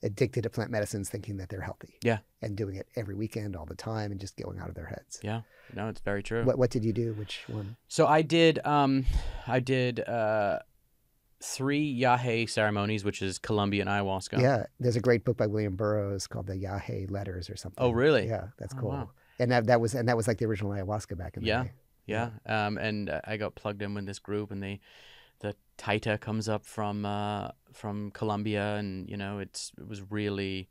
addicted to plant medicines, thinking that they're healthy. Yeah. and doing it every weekend, all the time, and just going out of their heads. Yeah, no, it's very true. What What did you do? Which one? So I did, um, I did uh, three Yahe ceremonies, which is Colombian ayahuasca. Yeah, there's a great book by William Burroughs called the Yahe Letters or something. Oh, really? Yeah, that's Oh, cool. wow. And that that was and that was like the original ayahuasca back in the Yeah. day. yeah. Um, and uh, I got plugged in with this group, and they, the Taita comes up from uh, from Colombia, and you know, it's it was really,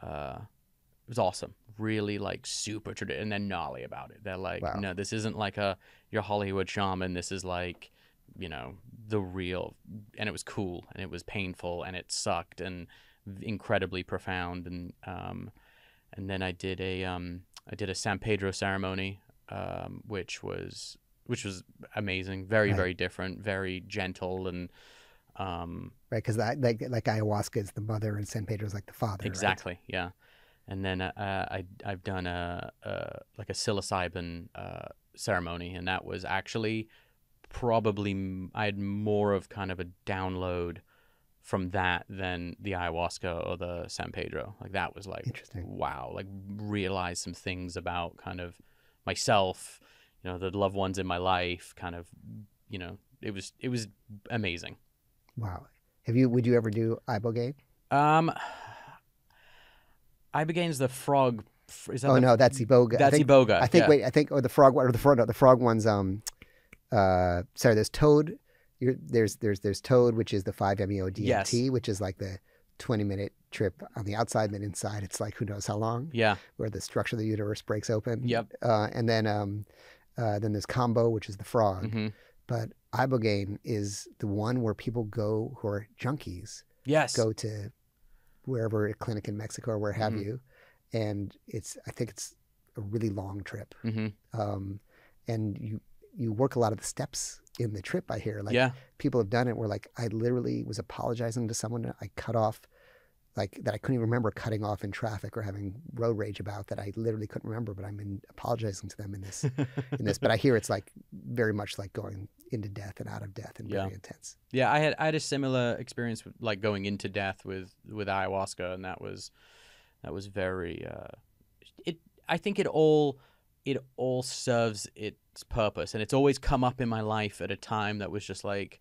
uh, it was awesome. Really like super traditional, and they're gnarly about it. They're like, Wow. no, this isn't like a your Hollywood shaman. This is like, you know, the real. And it was cool, and it was painful, and it sucked, and incredibly profound, and um, and then I did a um, I did a San Pedro ceremony, um, which was which was amazing, very Right. very different, very gentle, and um, Right, because like like ayahuasca is the mother and San Pedro's like the father. right? exactly, yeah. And then uh, I I've done a, a like a psilocybin uh, ceremony, and that was actually probably I had more of kind of a download from that than the ayahuasca or the San Pedro. Like that was like Interesting. wow, like realize some things about kind of myself, you know, the loved ones in my life, kind of, you know, it was it was amazing. Wow. Have you? Would you ever do ibogaine? Um, Ibogaine's the frog. Is that Oh the, no, that's iboga. I That's think, iboga. I think. yeah. Wait, I think. Or the frog one, or the frog. No, the frog one's. Um, uh, sorry. There's toad. You're, there's there's there's toad, which is the five meo DMT, Yes. which is like the 20 minute trip on the outside, then inside it's like who knows how long, Yeah. where the structure of the universe breaks open. Yep. Uh, and then um, uh, then there's Kambo, which is the frog. hmm But Ibogaine is the one where people go who are junkies Yes. go to wherever a clinic in Mexico or where have Mhm. you, and it's I think it's a really long trip, hmm um, and you you work a lot of the steps in the trip. I hear like yeah. people have done it where like I literally was apologizing to someone I cut off like that I couldn't even remember cutting off in traffic or having road rage about that I literally couldn't remember, but I'm in apologizing to them in this in this. But I hear it's like very much like going into death and out of death and Yeah. very intense. Yeah, I had I had a similar experience with, like going into death with with ayahuasca, and that was that was very. Uh, it I think it all it all serves its purpose, and it's always come up in my life at a time that was just like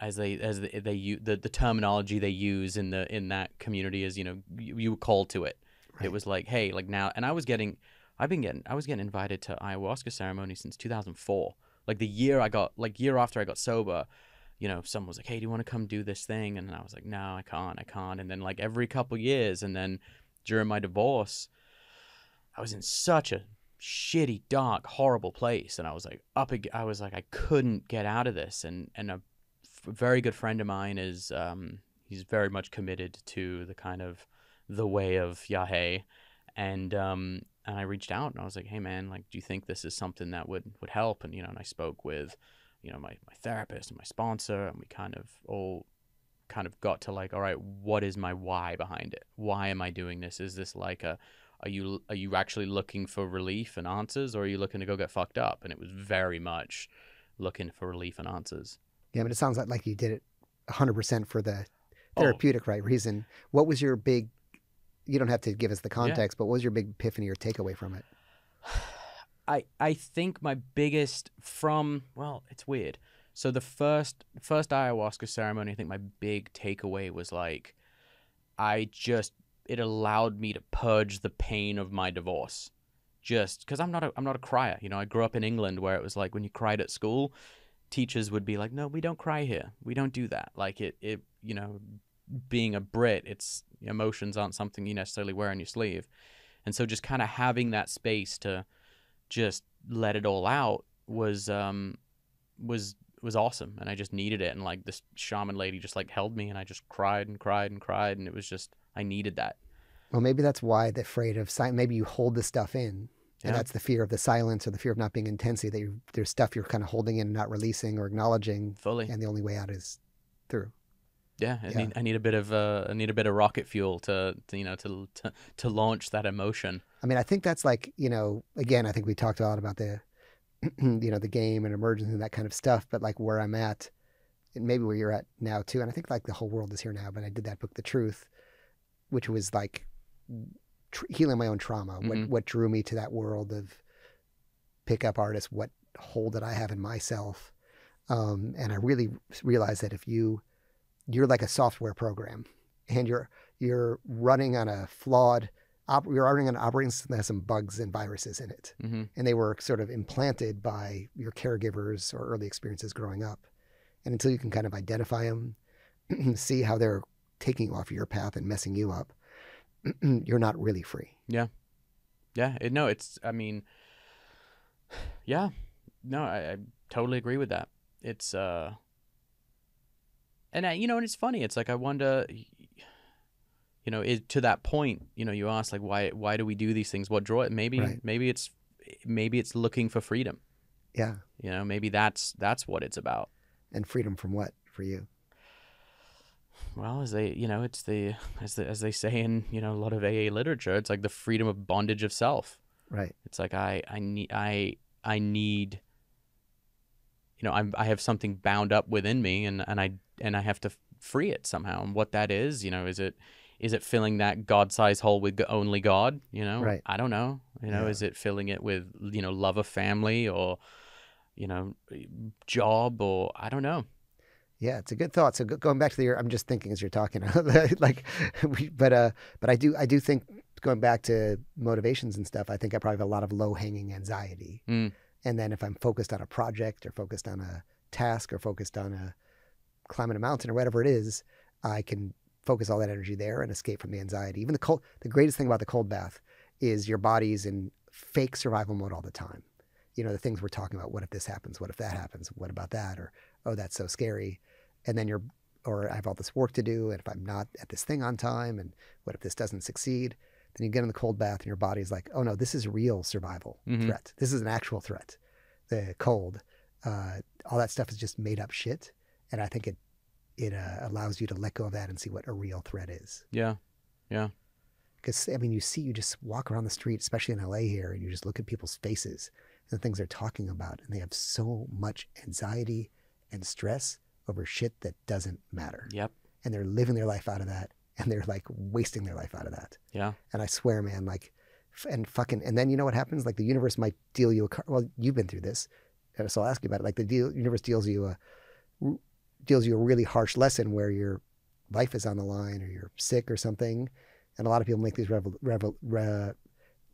as they as they, they use the, the terminology they use in the in that community is you know you, you were called to it. It was like hey like now, and I was getting I've been getting I was getting invited to ayahuasca ceremony since 2004. Like the year I got like year after I got sober, you know, someone was like, "Hey, do you want to come do this thing?" And I was like, "No, I can't. I can't." And then like every couple years, and then during my divorce, I was in such a shitty, dark, horrible place, and I was like up. I was like, I couldn't get out of this. And and a very good friend of mine is um he's very much committed to the kind of the way of Yahe, and um and I reached out and I was like, hey man, like, do you think this is something that would would help? And you know, and I spoke with you know my my therapist and my sponsor, and we kind of all kind of got to like, all right, what is my why behind it? Why am I doing this? Is this like a are you are you actually looking for relief and answers, or are you looking to go get fucked up? And it was very much looking for relief and answers. Yeah, but it sounds like, like you did it 100% for the Oh. therapeutic right reason. What was your big, you don't have to give us the context, but what was your big epiphany or takeaway from it? I I think my biggest from well, it's weird. So the first first ayahuasca ceremony, I think my big takeaway was like, I just it allowed me to purge the pain of my divorce, just because I'm not a I'm not a crier. You know, I grew up in England where it was like when you cried at school, teachers would be like, no, we don't cry here. We don't do that. Like it it you know, being a Brit, it's emotions aren't something you necessarily wear on your sleeve, and so just kind of having that space to just let it all out was um was was awesome and I just needed it and like this shaman lady just like held me and I just cried and cried and cried and it was just I needed that. Well, maybe that's why they're afraid of silence, maybe you hold the stuff in. Yeah. And that's the fear of the silence or the fear of not being intensity, that you, there's stuff you're kind of holding in and not releasing or acknowledging. Fully. And the only way out is through. Yeah, I Yeah. need I need a bit of uh I need a bit of rocket fuel to, to you know to, to to launch that emotion. I mean, I think that's like, you know, again, I think we talked a lot about the, you know, the game and emergence and that kind of stuff, but like where I'm at, and maybe where you're at now too. And I think like the whole world is here now, but I did that book, The Truth, which was like tr- healing my own trauma. Mhm. What, what drew me to that world of pickup artists, what hold that I have in myself. Um, and I really realized that if you, you're like a software program and you're, you're running on a flawed op- were running on an operating system that has some bugs and viruses in it, hmm and they were sort of implanted by your caregivers or early experiences growing up. And until you can kind of identify them, see how they're taking you off your path and messing you up, you're not really free. Yeah, it, no, it's I mean, yeah, no, I, I totally agree with that. It's uh, and I, you know, and it's funny. It's like I wonder, you know, it, to that point, you know, you ask like why why do we do these things? What draw it? Maybe Right. maybe it's maybe it's looking for freedom. Yeah. You know, maybe that's that's what it's about. And freedom from what for you? Well, as they, you know, it's the as the, as they say in you know a lot of AA literature, it's like the freedom of bondage of self. Right. It's like I I need I I need you know I'm I have something bound up within me and and I and I have to free it somehow. And what that is, you know, is it is it filling that God-sized hole with only God? You know, Right. I don't know. You know, Yeah. is it filling it with you know love of family or you know job or I don't know. Yeah, it's a good thought. So going back to the, I'm just thinking as you're talking, like, we, but uh, but I do I do think going back to motivations and stuff, I think I probably have a lot of low hanging anxiety. Mm. And then if I'm focused on a project or focused on a task or focused on a climbing a mountain or whatever it is, I can focus all that energy there and escape from the anxiety. Even the cold, the greatest thing about the cold bath is your body's in fake survival mode all the time. You know, the things we're talking about. What if this happens? What if that happens? What about that? Or, oh, that's so scary. And then you're, or I have all this work to do. And if I'm not at this thing on time, and what if this doesn't succeed? Then you get in the cold bath and your body's like, oh no, this is a real survival Mhm. threat. This is an actual threat. The cold, uh, all that stuff is just made up shit. And I think it, it uh, allows you to let go of that and see what a real threat is. Yeah, yeah. Because I mean, you see, you just walk around the street, especially in LA here, and you just look at people's faces and the things they're talking about, and they have so much anxiety and stress over shit that doesn't matter, Yep. and they're living their life out of that, and they're like wasting their life out of that. Yeah. And I swear, man, like, and fucking, and then you know what happens? Like the universe might deal you a car. Well, you've been through this, and so I'll ask you about it. Like the deal, universe deals you a deals you a really harsh lesson where your life is on the line, or you're sick or something. And a lot of people make these revel, revel, re,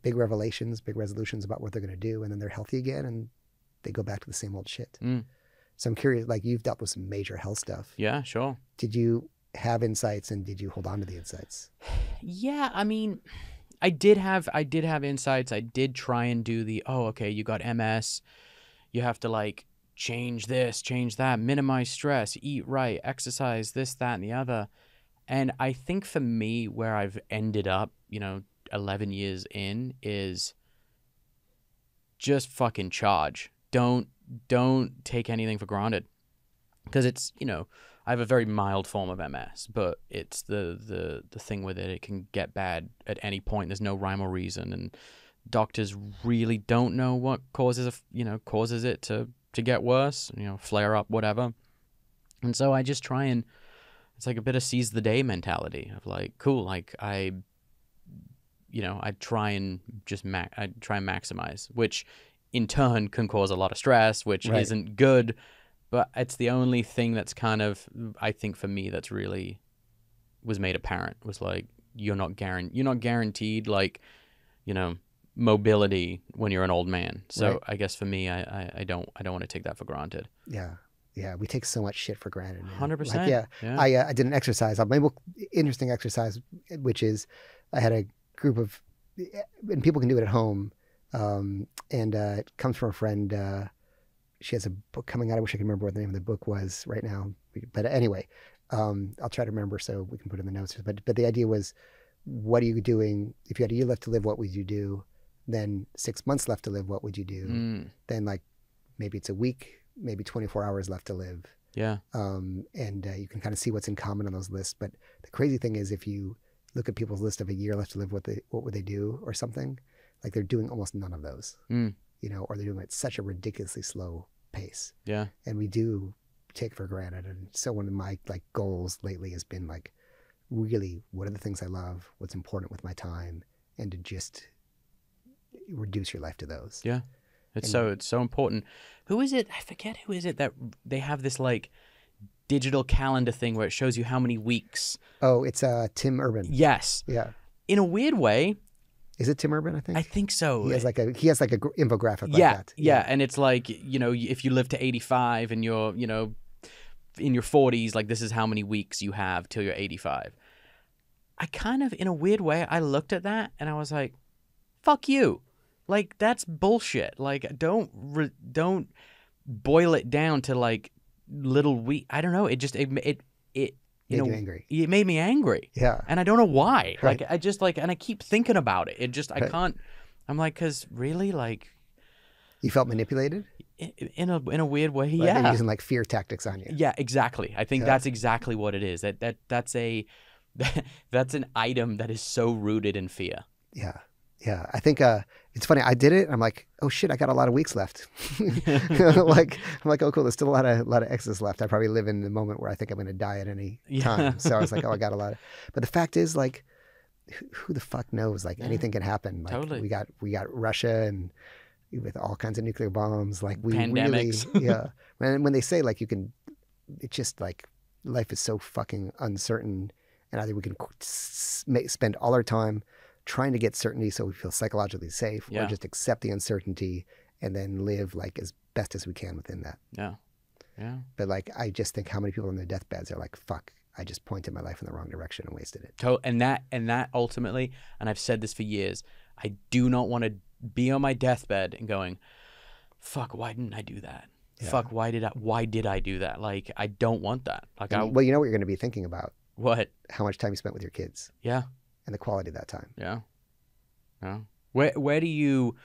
big revelations, big resolutions about what they're going to do, and then they're healthy again, and they go back to the same old shit. Mm. So I'm curious, like you've dealt with some major health stuff. Yeah. Sure. Did you have insights, and did you hold on to the insights? Yeah, I mean, I did have I did have insights. I did try and do the oh, okay, you got MS. You have to like change this, change that, minimize stress, eat right, exercise, this, that, and the other. And I think for me, where I've ended up, you know, 11 years in, is just fucking charge. Don't don't take anything for granted because it's you know I have a very mild form of MS, but it's the the the thing with it. It can get bad at any point. There's no rhyme or reason, and doctors really don't know what causes a, you know causes it to to get worse. You know, flare up, whatever. And so I just try and it's like a bit of seize the day mentality of like, cool, like I, you know, I try and just ma- I try and maximize, which in turn can cause a lot of stress, which Right. isn't good but it's the only thing that's kind of I think for me that's really was made apparent was like you're not guaran- you're not guaranteed like you know mobility when you're an old man. So Right. I guess for me I, I, I don't I don't want to take that for granted. Yeah, yeah, we take so much shit for granted. Hundred Like, percent. yeah, Yeah. I, uh, I did an exercise. My book, interesting exercise, which is I had a group of, and people can do it at home. Um, and uh, it comes from a friend. Uh, she has a book coming out. I wish I could remember what the name of the book was right now. But anyway, um, I'll try to remember so we can put it in the notes. But but the idea was, what are you doing? If you had a year left to live, what would you do? Then six months left to live, what would you do? Mm, Then like maybe it's a week, maybe 24 hours left to live yeah. um, and uh, you can kind of see what's in common on those lists. But the crazy thing is, if you look at people's list of a year left to live, what they what would they do or something, like they're doing almost none of those, Mm. you know, or they're doing it at such a ridiculously slow pace, Yeah. and we do take for granted. And so one of my like goals lately has been like, really, what are the things I love? What's important with my time, and to just reduce your life to those. Yeah. It's And- so it's so important. Who is it? I forget who is it that they have this like digital calendar thing where it shows you how many weeks. Oh, it's uh, Tim Urban. Yes. Yeah, In a weird way, is it Tim Urban? I think I think so. he has like a he has like a gr- infographic like yeah, that. yeah, and it's like you know, if you live to eighty-five and you're, you know, in your forties, like this is how many weeks you have till you're eighty-five. I kind of, in a weird way, I looked at that and I was like, "Fuck you!" Like that's bullshit. Like don't re- don't boil it down to like little week. I don't know. It just it it it Made you know you angry. it made me angry Yeah. and I don't know why. Right. Like I just like, and I keep thinking about it. It just I Right. can't. I'm like, cause really, like You felt manipulated? in a in a weird way, Like they're yeah, using like fear tactics on you. yeah, exactly. I think Yeah. that's exactly what it is. That that that's a that's an item that is so rooted in fear. Yeah. Yeah. I think uh it's funny. I did it. And I'm like, oh shit, I got a lot of weeks left. like I'm like, oh cool, there's still a lot of a lot of excess left. I probably live in the moment where I think I'm gonna die at any Yeah. time. So I was like, oh I got a lot of but the fact is like who, who the fuck knows? Like Yeah. anything can happen. Like Totally. we got we got Russia and with all kinds of nuclear bombs. Like we Pandemics. really yeah. When when they say like you can it's just like life is so fucking uncertain and either we can spend all our time trying to get certainty so we feel psychologically safe Yeah. or just accept the uncertainty and then live like as best as we can within that Yeah, yeah, but like i just think how many people on their deathbeds are like fuck I just pointed my life in the wrong direction and wasted it. To- and that and that ultimately, and I've said this for years, I do not want to be on my deathbed and going, "Fuck, why didn't I do that? Yeah. Fuck, why did I? Why did I do that? Like, I don't want that. Like, I well, you know what you're going to be thinking about? what? How much time you spent with your kids Yeah, and the quality of that time. yeah, yeah. Where where do you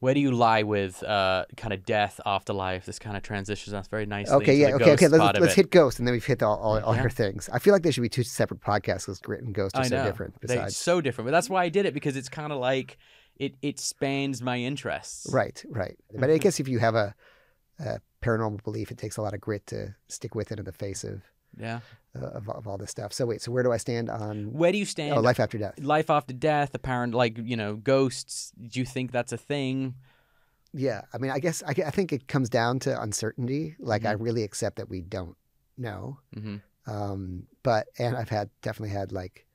where do you lie with uh kind of death, afterlife? This kind of transitions us very nicely. Okay, yeah, okay, okay. Let's, let's hit Ghost, and then we've hit all, all, all Yeah. your things. I feel like there should be two separate podcasts because Grit and Ghost are I so know. different. They're so different, but that's why I did it because it's kind of like it it spans my interests. right, right. But Mm-hmm. I guess if you have a, a paranormal belief, it takes a lot of grit to stick with it in the face of Yeah. uh, of, of all this stuff. So wait, so where do I stand on Where do you stand? oh, life after death? life after death, apparent like you know ghosts. Do you think that's a thing? Yeah, I mean, I guess I, I think it comes down to uncertainty. Like, I Mm-hmm. really accept that we don't know. hmm Um, but and I've had definitely had like,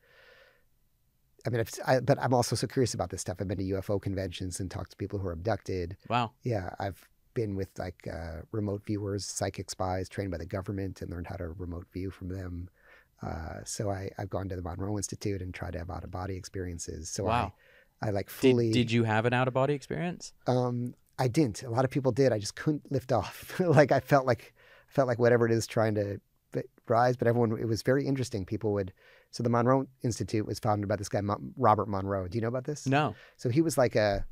I mean, I've, I, but I'm also so curious about this stuff. I've been to UFO conventions and talked to people who are abducted. Wow. Yeah, I've been with like uh, remote viewers, psychic spies trained by the government, and learned how to remote view from them. Uh, so I, I've gone to the Monroe Institute and tried to have out of body experiences. So Wow. I, I like fully. did you have an out of body experience? Um, I didn't. A lot of people did. I just couldn't lift off. like I felt like felt like whatever it is trying to rise. But everyone, it was very interesting. People would. So the Monroe Institute was founded by this guy Robert Monroe. Do you know about this? No. So he was like a.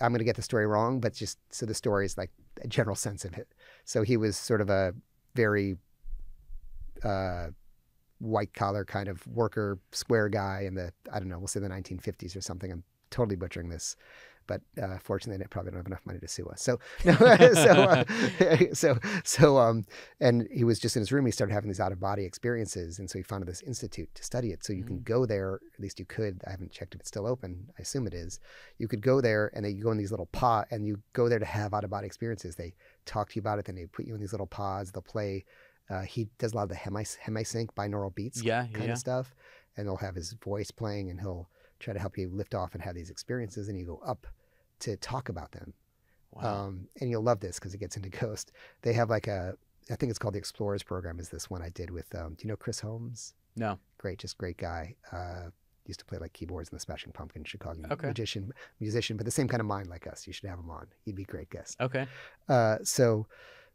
I'm going to get the story wrong, but just so the story is like a general sense of it. So he was sort of a very uh, white collar kind of worker, square guy in the I don't know, we'll say the 1950s or something. I'm totally butchering this, but uh, fortunately, they probably don't have enough money to sue us. So, no, so, uh, so, so, um, and he was just in his room. He started having these out of body experiences, and so he founded this institute to study it. So you can go there. At least you could. I haven't checked if it's still open. I assume it is. You could go there, and then you go in these little pod, and you go there to have out of body experiences. They talk to you about it, then they put you in these little pods. They'll play. Uh, he does a lot of the hemi hemisync binaural beats Yeah. kind Yeah. of stuff, and they'll have his voice playing, and he'll try to help you lift off and have these experiences, and you go up to talk about them. Wow. Um, and you'll love this because it gets into Ghost. They have like a, I think it's called the Explorers Program. Is this one I did with? Um, do you know Chris Holmes? no. Great, just great guy. Uh, used to play like keyboards in the Smashing Pumpkins, Chicago Okay. magician, musician, but the same kind of mind like us. You should have him on. He'd be a great guest. Okay. Uh, so,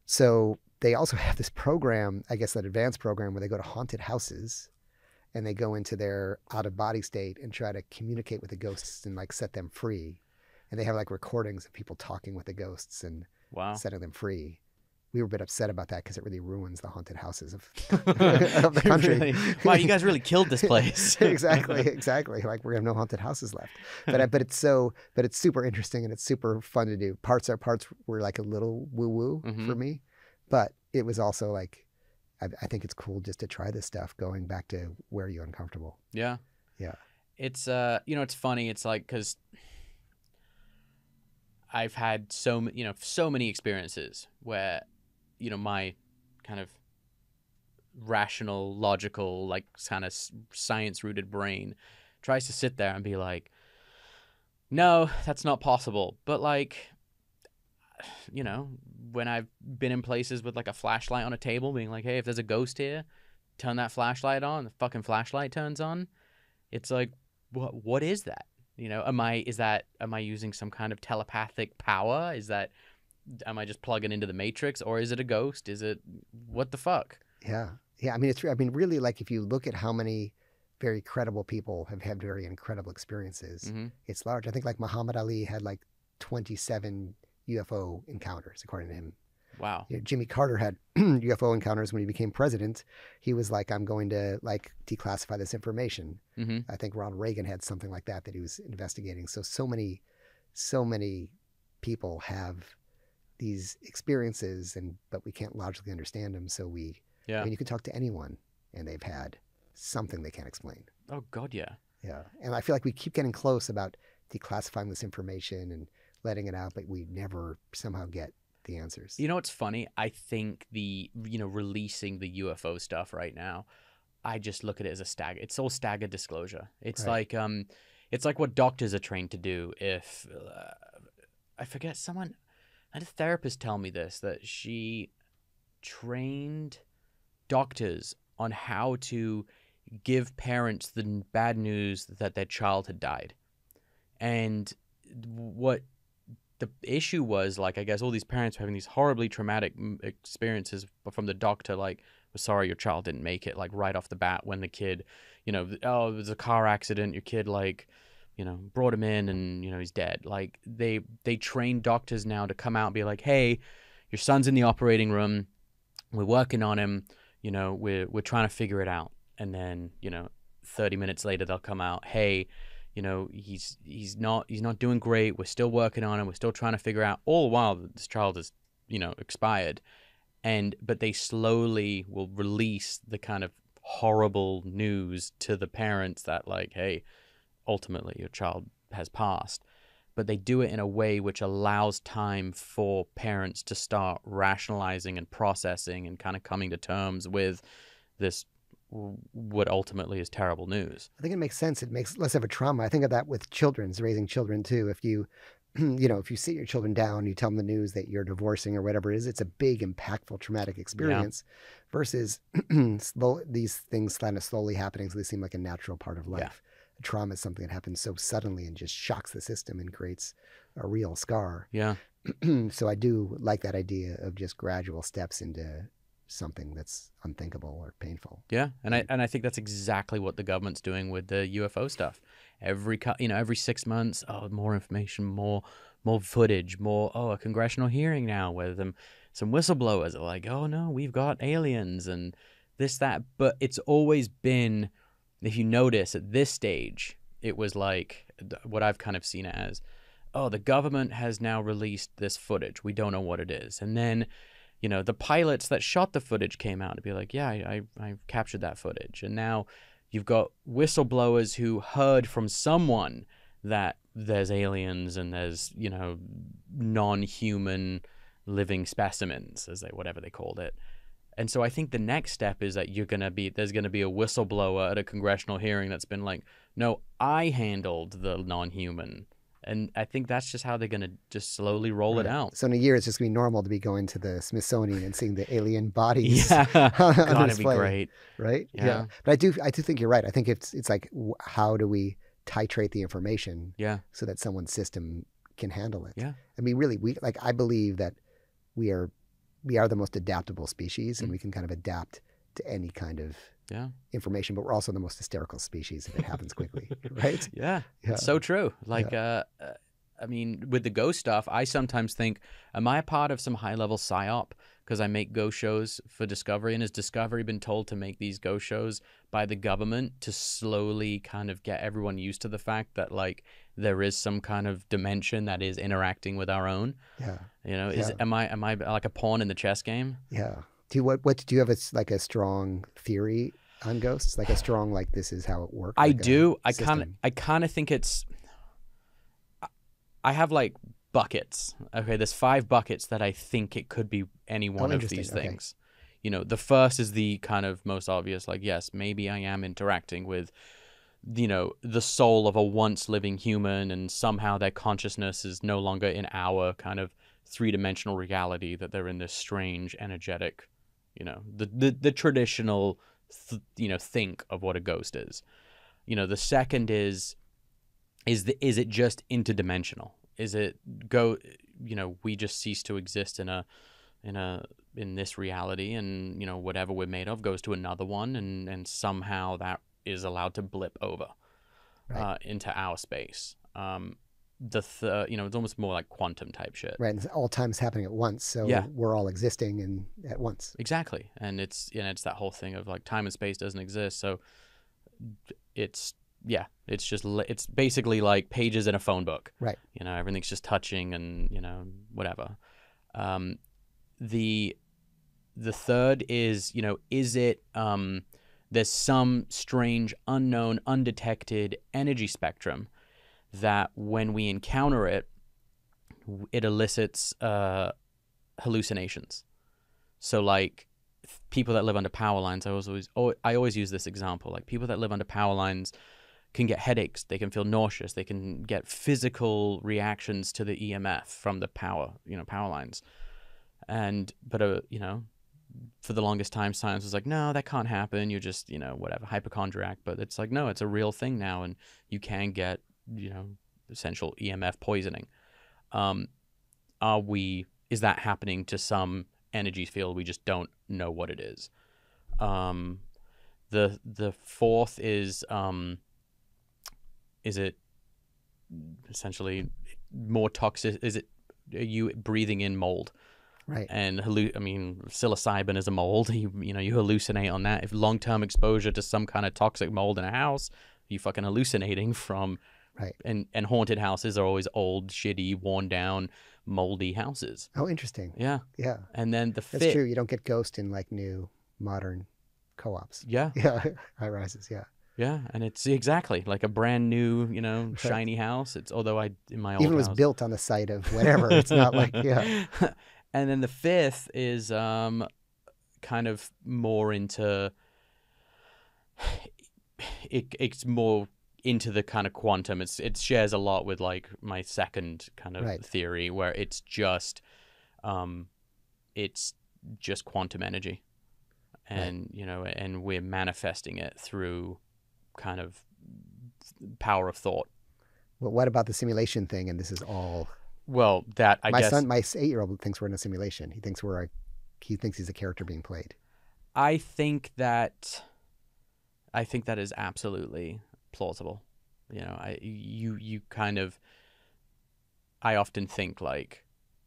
so they also have this program, I guess that advanced program where they go to haunted houses and they go into their out of body state and try to communicate with the ghosts and like set them free. And they have like recordings of people talking with the ghosts and Wow. setting them free. We were a bit upset about that because it really ruins the haunted houses of, of the country. Really? Wow, you guys really killed this place. exactly, exactly. Like we have no haunted houses left. But but it's so but it's super interesting and it's super fun to do. Parts are parts were like a little woo woo for Mhm. me, but it was also like I, I think it's cool just to try this stuff. Going back to where you're uncomfortable. Yeah. Yeah. It's uh, you know, it's funny. It's like because I've had so you know so many experiences where you know my kind of rational, logical, like kind of science rooted brain tries to sit there and be like, no, that's not possible. But like, you know, when I've been in places with like a flashlight on a table, being like, hey, if there's a ghost here, turn that flashlight on. The fucking flashlight turns on. It's like, what? What is that? You know, am I is that am I using some kind of telepathic power? Is that am I just plugging into the matrix, or is it a ghost? Is it what the fuck? Yeah, yeah. I mean, it's I mean, really, like if you look at how many very credible people have had very incredible experiences, hmm it's large. I think like Muhammad Ali had like 27 UFO encounters, according to him. Wow. you know, Jimmy Carter had UFO encounters when he became president. He was like, I'm going to like declassify this information. hmm I think Ronald Reagan had something like that that he was investigating. So, so many, so many people have these experiences and, but we can't logically understand them. So we, Yeah. I mean, you can talk to anyone and they've had something they can't explain. Oh God, yeah. Yeah. And I feel like we keep getting close about declassifying this information and letting it out, but we never somehow get the answers. You know what's funny? I think the you know releasing the UFO stuff right now, I just look at it as a stagger. It's all staggered disclosure. It's Right. like um, it's like what doctors are trained to do. If uh, I forget, someone I had a therapist tell me this that she trained doctors on how to give parents the bad news that their child had died. And what the issue was, like, I guess all these parents were having these horribly traumatic mm, experiences from the doctor, like, we're sorry your child didn't make it, like, right off the bat when the kid, you know, oh, it was a car accident, your kid, like, you know, brought him in and, you know, he's dead. Like, they, they train doctors now to come out and be like, hey, your son's in the operating room, we're working on him, you know, we're, we're trying to figure it out. And then you know 30 minutes later they'll come out hey you know he's he's not he's not doing great. We're still working on him. We're still trying to figure out all the while that this child is you know expired. And but they slowly will release the kind of horrible news to the parents that like hey ultimately your child has passed. But they do it in a way which allows time for parents to start rationalizing and processing and kind of coming to terms with this what ultimately is terrible news. I think it makes sense. It makes less of a trauma. I think of that with children's raising children too. If you, you know, if you sit your children down, you tell them the news that you're divorcing or whatever it is, it's a big, impactful, traumatic experience. Yeah. Versus slow, these things kind of slowly happening, so they seem like a natural part of life. Yeah. Trauma is something that happens so suddenly and just shocks the system and creates a real scar. Yeah. so I do like that idea of just gradual steps into something that's unthinkable or painful. Yeah, and I and I think that's exactly what the government's doing with the UFO stuff. Every you know every six months, oh, more information, more more footage, more oh a congressional hearing now where them some whistleblowers are like, oh no, we've got aliens and this that, but it's always been, if you notice at this stage, it was like what I've kind of seen it as, oh the government has now released this footage, we don't know what it is, and then you know, the pilots that shot the footage came out to be like, yeah, I, I, I captured that footage. And now you've got whistleblowers who heard from someone that there's aliens and there's, you know, non human living specimens, as they, whatever they called it. And so I think the next step is that you're going to be, there's going to be a whistleblower at a congressional hearing that's been like, no, I handled the non human and I think that's just how they're going to just slowly roll right. it out. So in a year, it's just going to be normal to be going to the Smithsonian and seeing the alien bodies. Yeah, God, it'd be great, right? Yeah. yeah. but I do, I do think you're right. I think it's it's like how do we titrate the information? Yeah, so that someone's system can handle it. Yeah, I mean, really, we like I believe that we are we are the most adaptable species, mm and we can kind of adapt to any kind of yeah. information, but we're also the most hysterical species if it happens quickly, right? Yeah, yeah. It's so true. Like, yeah. uh, uh, I mean, with the ghost stuff, I sometimes think, am I a part of some high level psyop? Because I make ghost shows for Discovery, and has Discovery been told to make these ghost shows by the government to slowly kind of get everyone used to the fact that like there is some kind of dimension that is interacting with our own? Yeah. You know, is yeah. am I am I like a pawn in the chess game? Yeah. Do you, what what do you have a like a strong theory on ghosts? Like a strong like this is how it works. I like do. I kind of I kind of think it's. I have like buckets. Okay, there's five buckets that I think it could be any oh, one oh, of these things. Okay. You know, the first is the kind of most obvious. Like, yes, maybe I am interacting with you know the soul of a once living human and somehow their consciousness is no longer in our kind of three-dimensional reality that they're in this strange energetic you know the the, the traditional th- you know think of what a ghost is. You know the second is is the is it just interdimensional? Is it go you know we just cease to exist in a in a in this reality and you know whatever we're made of goes to another one and and somehow that is allowed to blip over right. uh, into our space. Um, the th- you know it's almost more like quantum type shit. Right and all times happening at once so yeah. we're all existing and at once. Exactly and it's you know it's that whole thing of like time and space doesn't exist so it's yeah it's just it's basically like pages in a phone book. Right. You know everything's just touching and you know whatever. Um the the third is you know is it um there's some strange unknown undetected energy spectrum that when we encounter it, it elicits uh, hallucinations. So, like people that live under power lines, I always, I always use this example. Like people that live under power lines can get headaches, they can feel nauseous, they can get physical reactions to the EMF from the power, you know, power lines. And but uh, you know, for the longest time, science was like, no, that can't happen. You're just, you know, whatever, hypochondriac. But it's like, no, it's a real thing now, and you can get, you know, essential EMF poisoning. Um, are we? Is that happening to some energy field? We just don't know what it is. Um, the the fourth is um, is it essentially more toxic? Is it are you breathing in mold? Right. and hallu- I mean psilocybin is a mold. You you know you hallucinate on that. If long term exposure to some kind of toxic mold in a house, you fucking hallucinating from. Right. And and haunted houses are always old, shitty, worn down, moldy houses. Oh, interesting. Yeah. Yeah, And then the that's fifth. true. You don't get ghost in like new modern co-ops. Yeah. Yeah, high rises. Yeah. Yeah. And it's exactly like a brand new, you know, shiny house. It's although I in my old Even it was house- built on the site of whatever. it's not like yeah. and then the fifth is um kind of more into it it's more into the kind of quantum it's it shares a lot with like my second kind of Right. theory where it's just um it's just quantum energy and you know and we're manifesting it through kind of power of thought Well, what about the simulation thing? And this is all well that i my guess son, my eight-year-old thinks we're in a simulation. He thinks we're a, he thinks he's a character being played. I think that I think that is absolutely plausible. You know, I you you kind of I often think like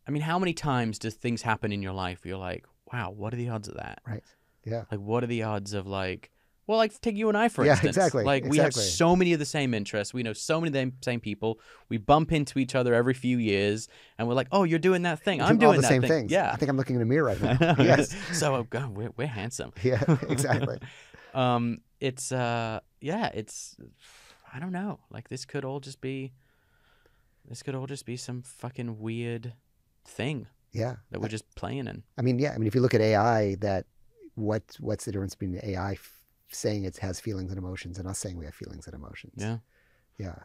I mean, how many times does things happen in your life where you're like, wow, what are the odds of that? Right. Yeah. Like what are the odds of like well, like take you and I for Yeah, instance. exactly, Like we have so many of the same interests. We know so many of the same people. We bump into each other every few years, and we're like, "Oh, you're doing that thing. I'm doing the that same thing." things. Yeah. I think I'm looking in a mirror right now. Yes. so, oh God, we're we're handsome. Yeah. Exactly. um it's uh yeah it's i don't know like this could all just be this could all just be some fucking weird thing Yeah. that we're just playing in I mean, yeah. I mean, if you look at AI, that what what's the difference between AI f- saying it has feelings and emotions and us saying we have feelings and emotions? yeah Yeah.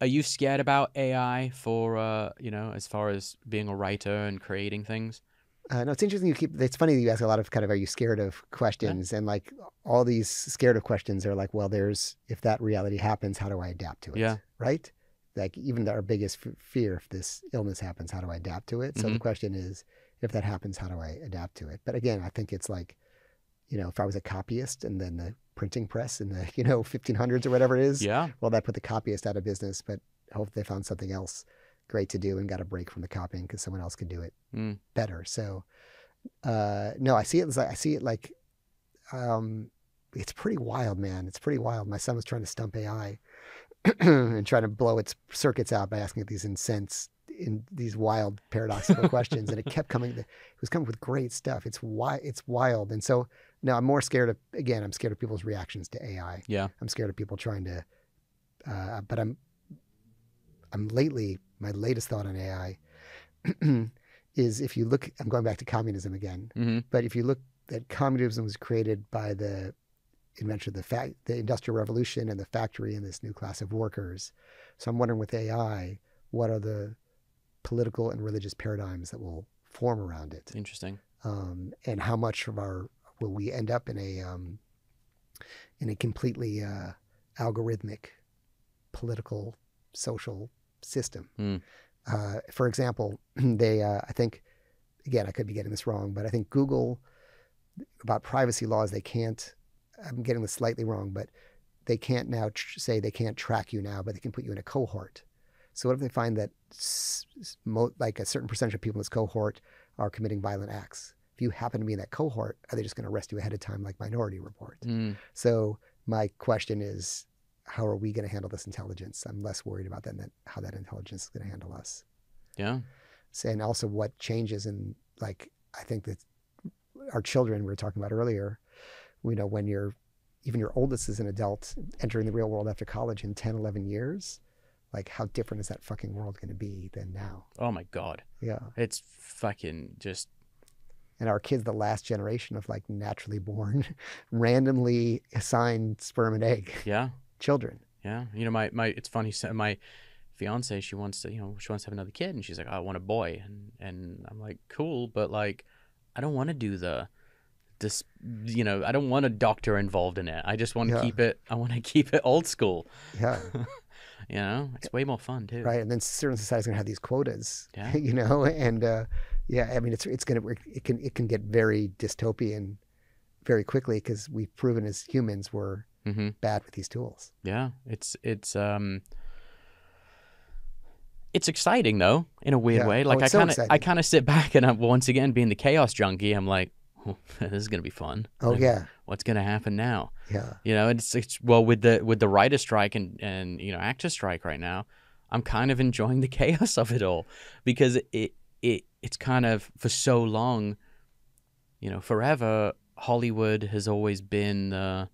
are you scared about ai for uh you know as far as being a writer and creating things Uh, no, it's interesting. You keep. It's funny that you ask a lot of kind of, are you scared of questions? And like all these scared of questions are like, well, there's if that reality happens, how do I adapt to it? Yeah. Right. Like even our biggest f- fear, if this illness happens, how do I adapt to it? So the Mhm. question is, if that happens, how do I adapt to it? But again, I think it's like, you know, if I was a copyist and then the printing press in the you know 1500s or whatever it is, yeah well, that put the copyist out of business. But hope they found something else great to do and got a break from the copying because someone else could do it Mm. better. So, uh, no, I see it as like, I see it like, um, it's pretty wild, man. It's pretty wild. My son was trying to stump AI and trying to blow its circuits out by asking it these incense in these wild paradoxical questions, and it kept coming. It was coming with great stuff. It's why it's wild, and so now I'm more scared of. Again, I'm scared of people's reactions to AI. yeah I'm scared of people trying to, uh, but I'm, I'm lately, my latest thought on AI is if you look, I'm going back to communism again, hmm but if you look that communism was created by the invention of the fact, the industrial revolution and the factory and this new class of workers. So I'm wondering with AI, what are the political and religious paradigms that will form around it? interesting um, and how much of our will we end up in a um, in a completely uh, algorithmic political social system. Hmm. Uh, for example, they uh, I think again I could be getting this wrong, but I think Google about privacy laws they can't. I'm getting this slightly wrong, but they can't now tr- say they can't track you now, but they can put you in a cohort. So what if they find that s- s- mo- like a certain percentage of people in this cohort are committing violent acts? If you happen to be in that cohort, are they just going to arrest you ahead of time, like Minority Report? Mm. So my question is, how are we going to handle this intelligence? I'm less worried about that than how that intelligence is going to handle us. yeah So, and also what changes in like I think that our children we were talking about earlier, you know, when you're even your oldest is an adult entering the real world after college in 10, 11 years, like how different is that fucking world going to be than now? oh my god Yeah. it's fucking just And our kids, the last generation of like naturally born, randomly assigned sperm and egg yeah children. Yeah, you know, my my it's funny. so My fiance, she wants to, you know, she wants to have another kid, and she's like, I want a boy, and and I'm like, cool, but like, I don't want to do the this you know I don't want a doctor involved in it. I just want to Yeah. keep it. I want to keep it old school. Yeah. You know, it's way more fun too. right? And then certain societies are gonna have these quotas, Yeah. you know, and uh, yeah, I mean, it's it's gonna it can it can get very dystopian very quickly because we've proven as humans we're hmm bad with these tools. Yeah, it's it's um. It's exciting though, in a weird Yeah. way. Oh, Like I kind of, I kind of sit back and I'm once again being the chaos junkie. I'm like, "Oh, this is gonna be fun. Oh Like, yeah, what's gonna happen now? yeah, You know, it's, it's well with the with the writer strike and and you know actor strike right now. I'm kind of enjoying the chaos of it all because it it it's kind of for so long, you know, forever Hollywood has always been the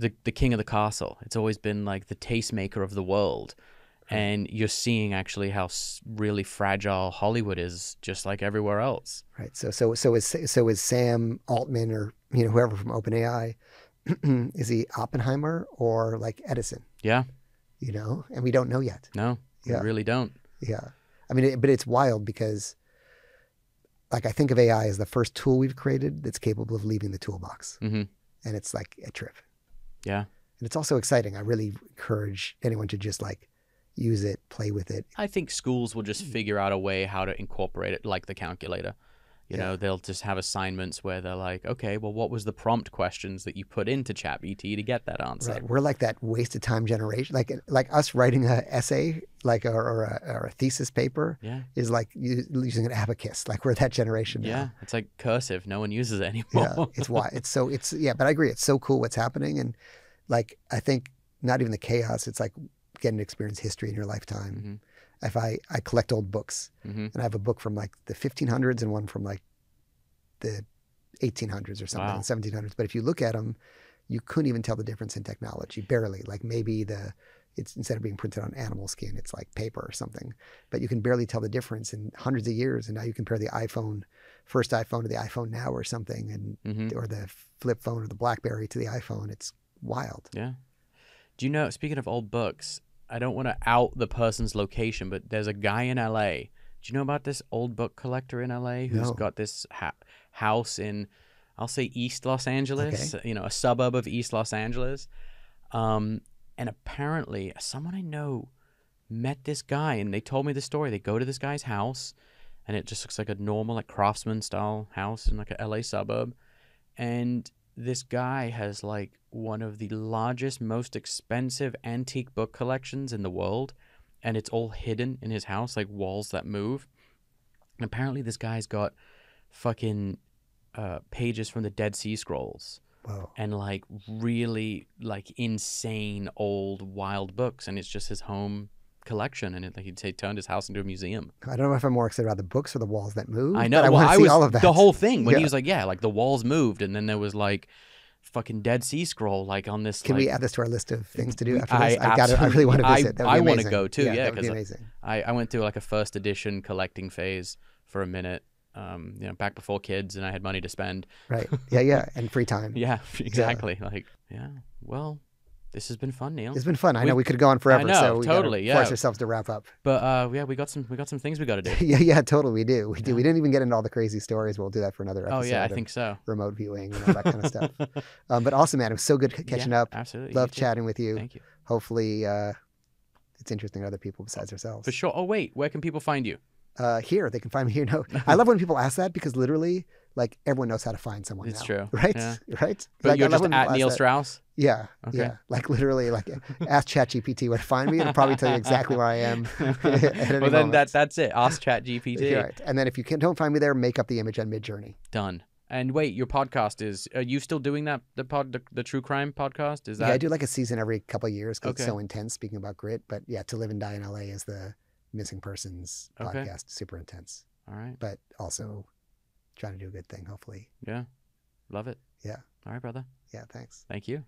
the the king of the castle. It's always been like the tastemaker of the world. And you're seeing actually how really fragile Hollywood is, just like everywhere else. right. So so so is so is Sam Altman or you know whoever from OpenAI, is he Oppenheimer or like Edison? Yeah, You know, and we don't know yet. no, Yeah. we really don't. Yeah. I mean, it, but it's wild because, like, I think of AI as the first tool we've created that's capable of leaving the toolbox. Mhm. And it's like a trip. Yeah. And it's also exciting. I really encourage anyone to just like use it, play with it. I think schools will just mm. figure out a way how to incorporate it, like the calculator. You Yeah. know, they'll just have assignments where they're like, okay, well, what was the prompt questions that you put into ChatGPT to get that answer? Right. We're like that wasted time generation. Like, like us writing a essay, like, or, or, a, or a thesis paper Yeah, is like using an abacus. Like, we're that generation now. yeah. It's like cursive. No one uses it anymore. yeah it's why it's so it's yeah but i agree it's so cool what's happening and like i think not even the chaos it's like getting to experience history in your lifetime mm-hmm. If i i collect old books hmm and i have a book from like the 1500s and one from like the 1800s or something Wow. 1700s but if you look at them you couldn't even tell the difference in technology barely like maybe the it's instead of being printed on animal skin it's like paper or something but you can barely tell the difference in hundreds of years and now you compare the iphone first iphone to the iphone now or something and hmm or the flip phone or the BlackBerry to the iPhone. It's wild. Yeah. Do you know, speaking of old books, I don't want to out the person's location, but there's a guy in LA. Do you know about this old book collector in LA who's No. got this ha- house in, I'll say East Los Angeles, you know, a suburb of East Los Angeles? Um, and apparently, someone I know met this guy and they told me the story. They go to this guy's house and it just looks like a normal, like craftsman style house in like a LA suburb. And this guy has like one of the largest, most expensive antique book collections in the world, and it's all hidden in his house, like walls that move. And apparently, this guy's got fucking uh, pages from the Dead Sea Scrolls Whoa. and like really like insane old wild books, and it's just his home collection. And it, like he'd say, turned his house into a museum. I don't know if I'm more excited about the books or the walls that move. I know. But I well, want to I see was all of that. the whole thing when he was like, yeah, like the walls moved, and then there was like fucking Dead Sea Scroll like on this. Can like, we add this to our list of things to do after I this? I've got it. I really want to visit. I- I wanna go too, yeah, that would be amazing. I, I went through like a first edition collecting phase for a minute, um, you know, back before kids, and I had money to spend. Right. Yeah, yeah. And free time. Yeah, exactly. Like, yeah. Well, this has been fun, Neil. It's been fun. I We- know we could go on forever. I know, so we totally, yeah. Force ourselves to wrap up. But uh, yeah, we got some we got some things we got to do. yeah, yeah, totally. We do. We do. We didn't even get into all the crazy stories. We'll do that for another episode. oh yeah, I think so. remote viewing and all that kind of stuff. Um, but awesome, man. It was so good catching Yeah, up. Absolutely. Love chatting with you. Thank you. Hopefully, uh, it's interesting to other people besides ourselves. For sure. Oh wait, where can people find you? uh, here. They can find me here. No, I love when people ask that because literally, like everyone knows how to find someone. It's now, true. right? Yeah. Right. But Like, you're just at Neil that. Strauss. Yeah, Okay. yeah. Like literally, like ask ChatGPT where to find me, and it'll probably tell you exactly where I am. well, then moment. that that's it. Ask Chat GPT. Yeah, right. And then if you can, don't find me there, make up the image on Midjourney. Done. And wait, your podcast is? Are you still doing that? The pod, the, the true crime podcast? Is that? Yeah, I do like a season every couple of years because it's so intense. Speaking about grit, but yeah, to live and die in LA is the missing persons Okay. podcast. Super intense, All right. but also trying to do a good thing. Hopefully, Yeah. Love it. Yeah. All right, brother. yeah. Thanks. Thank you.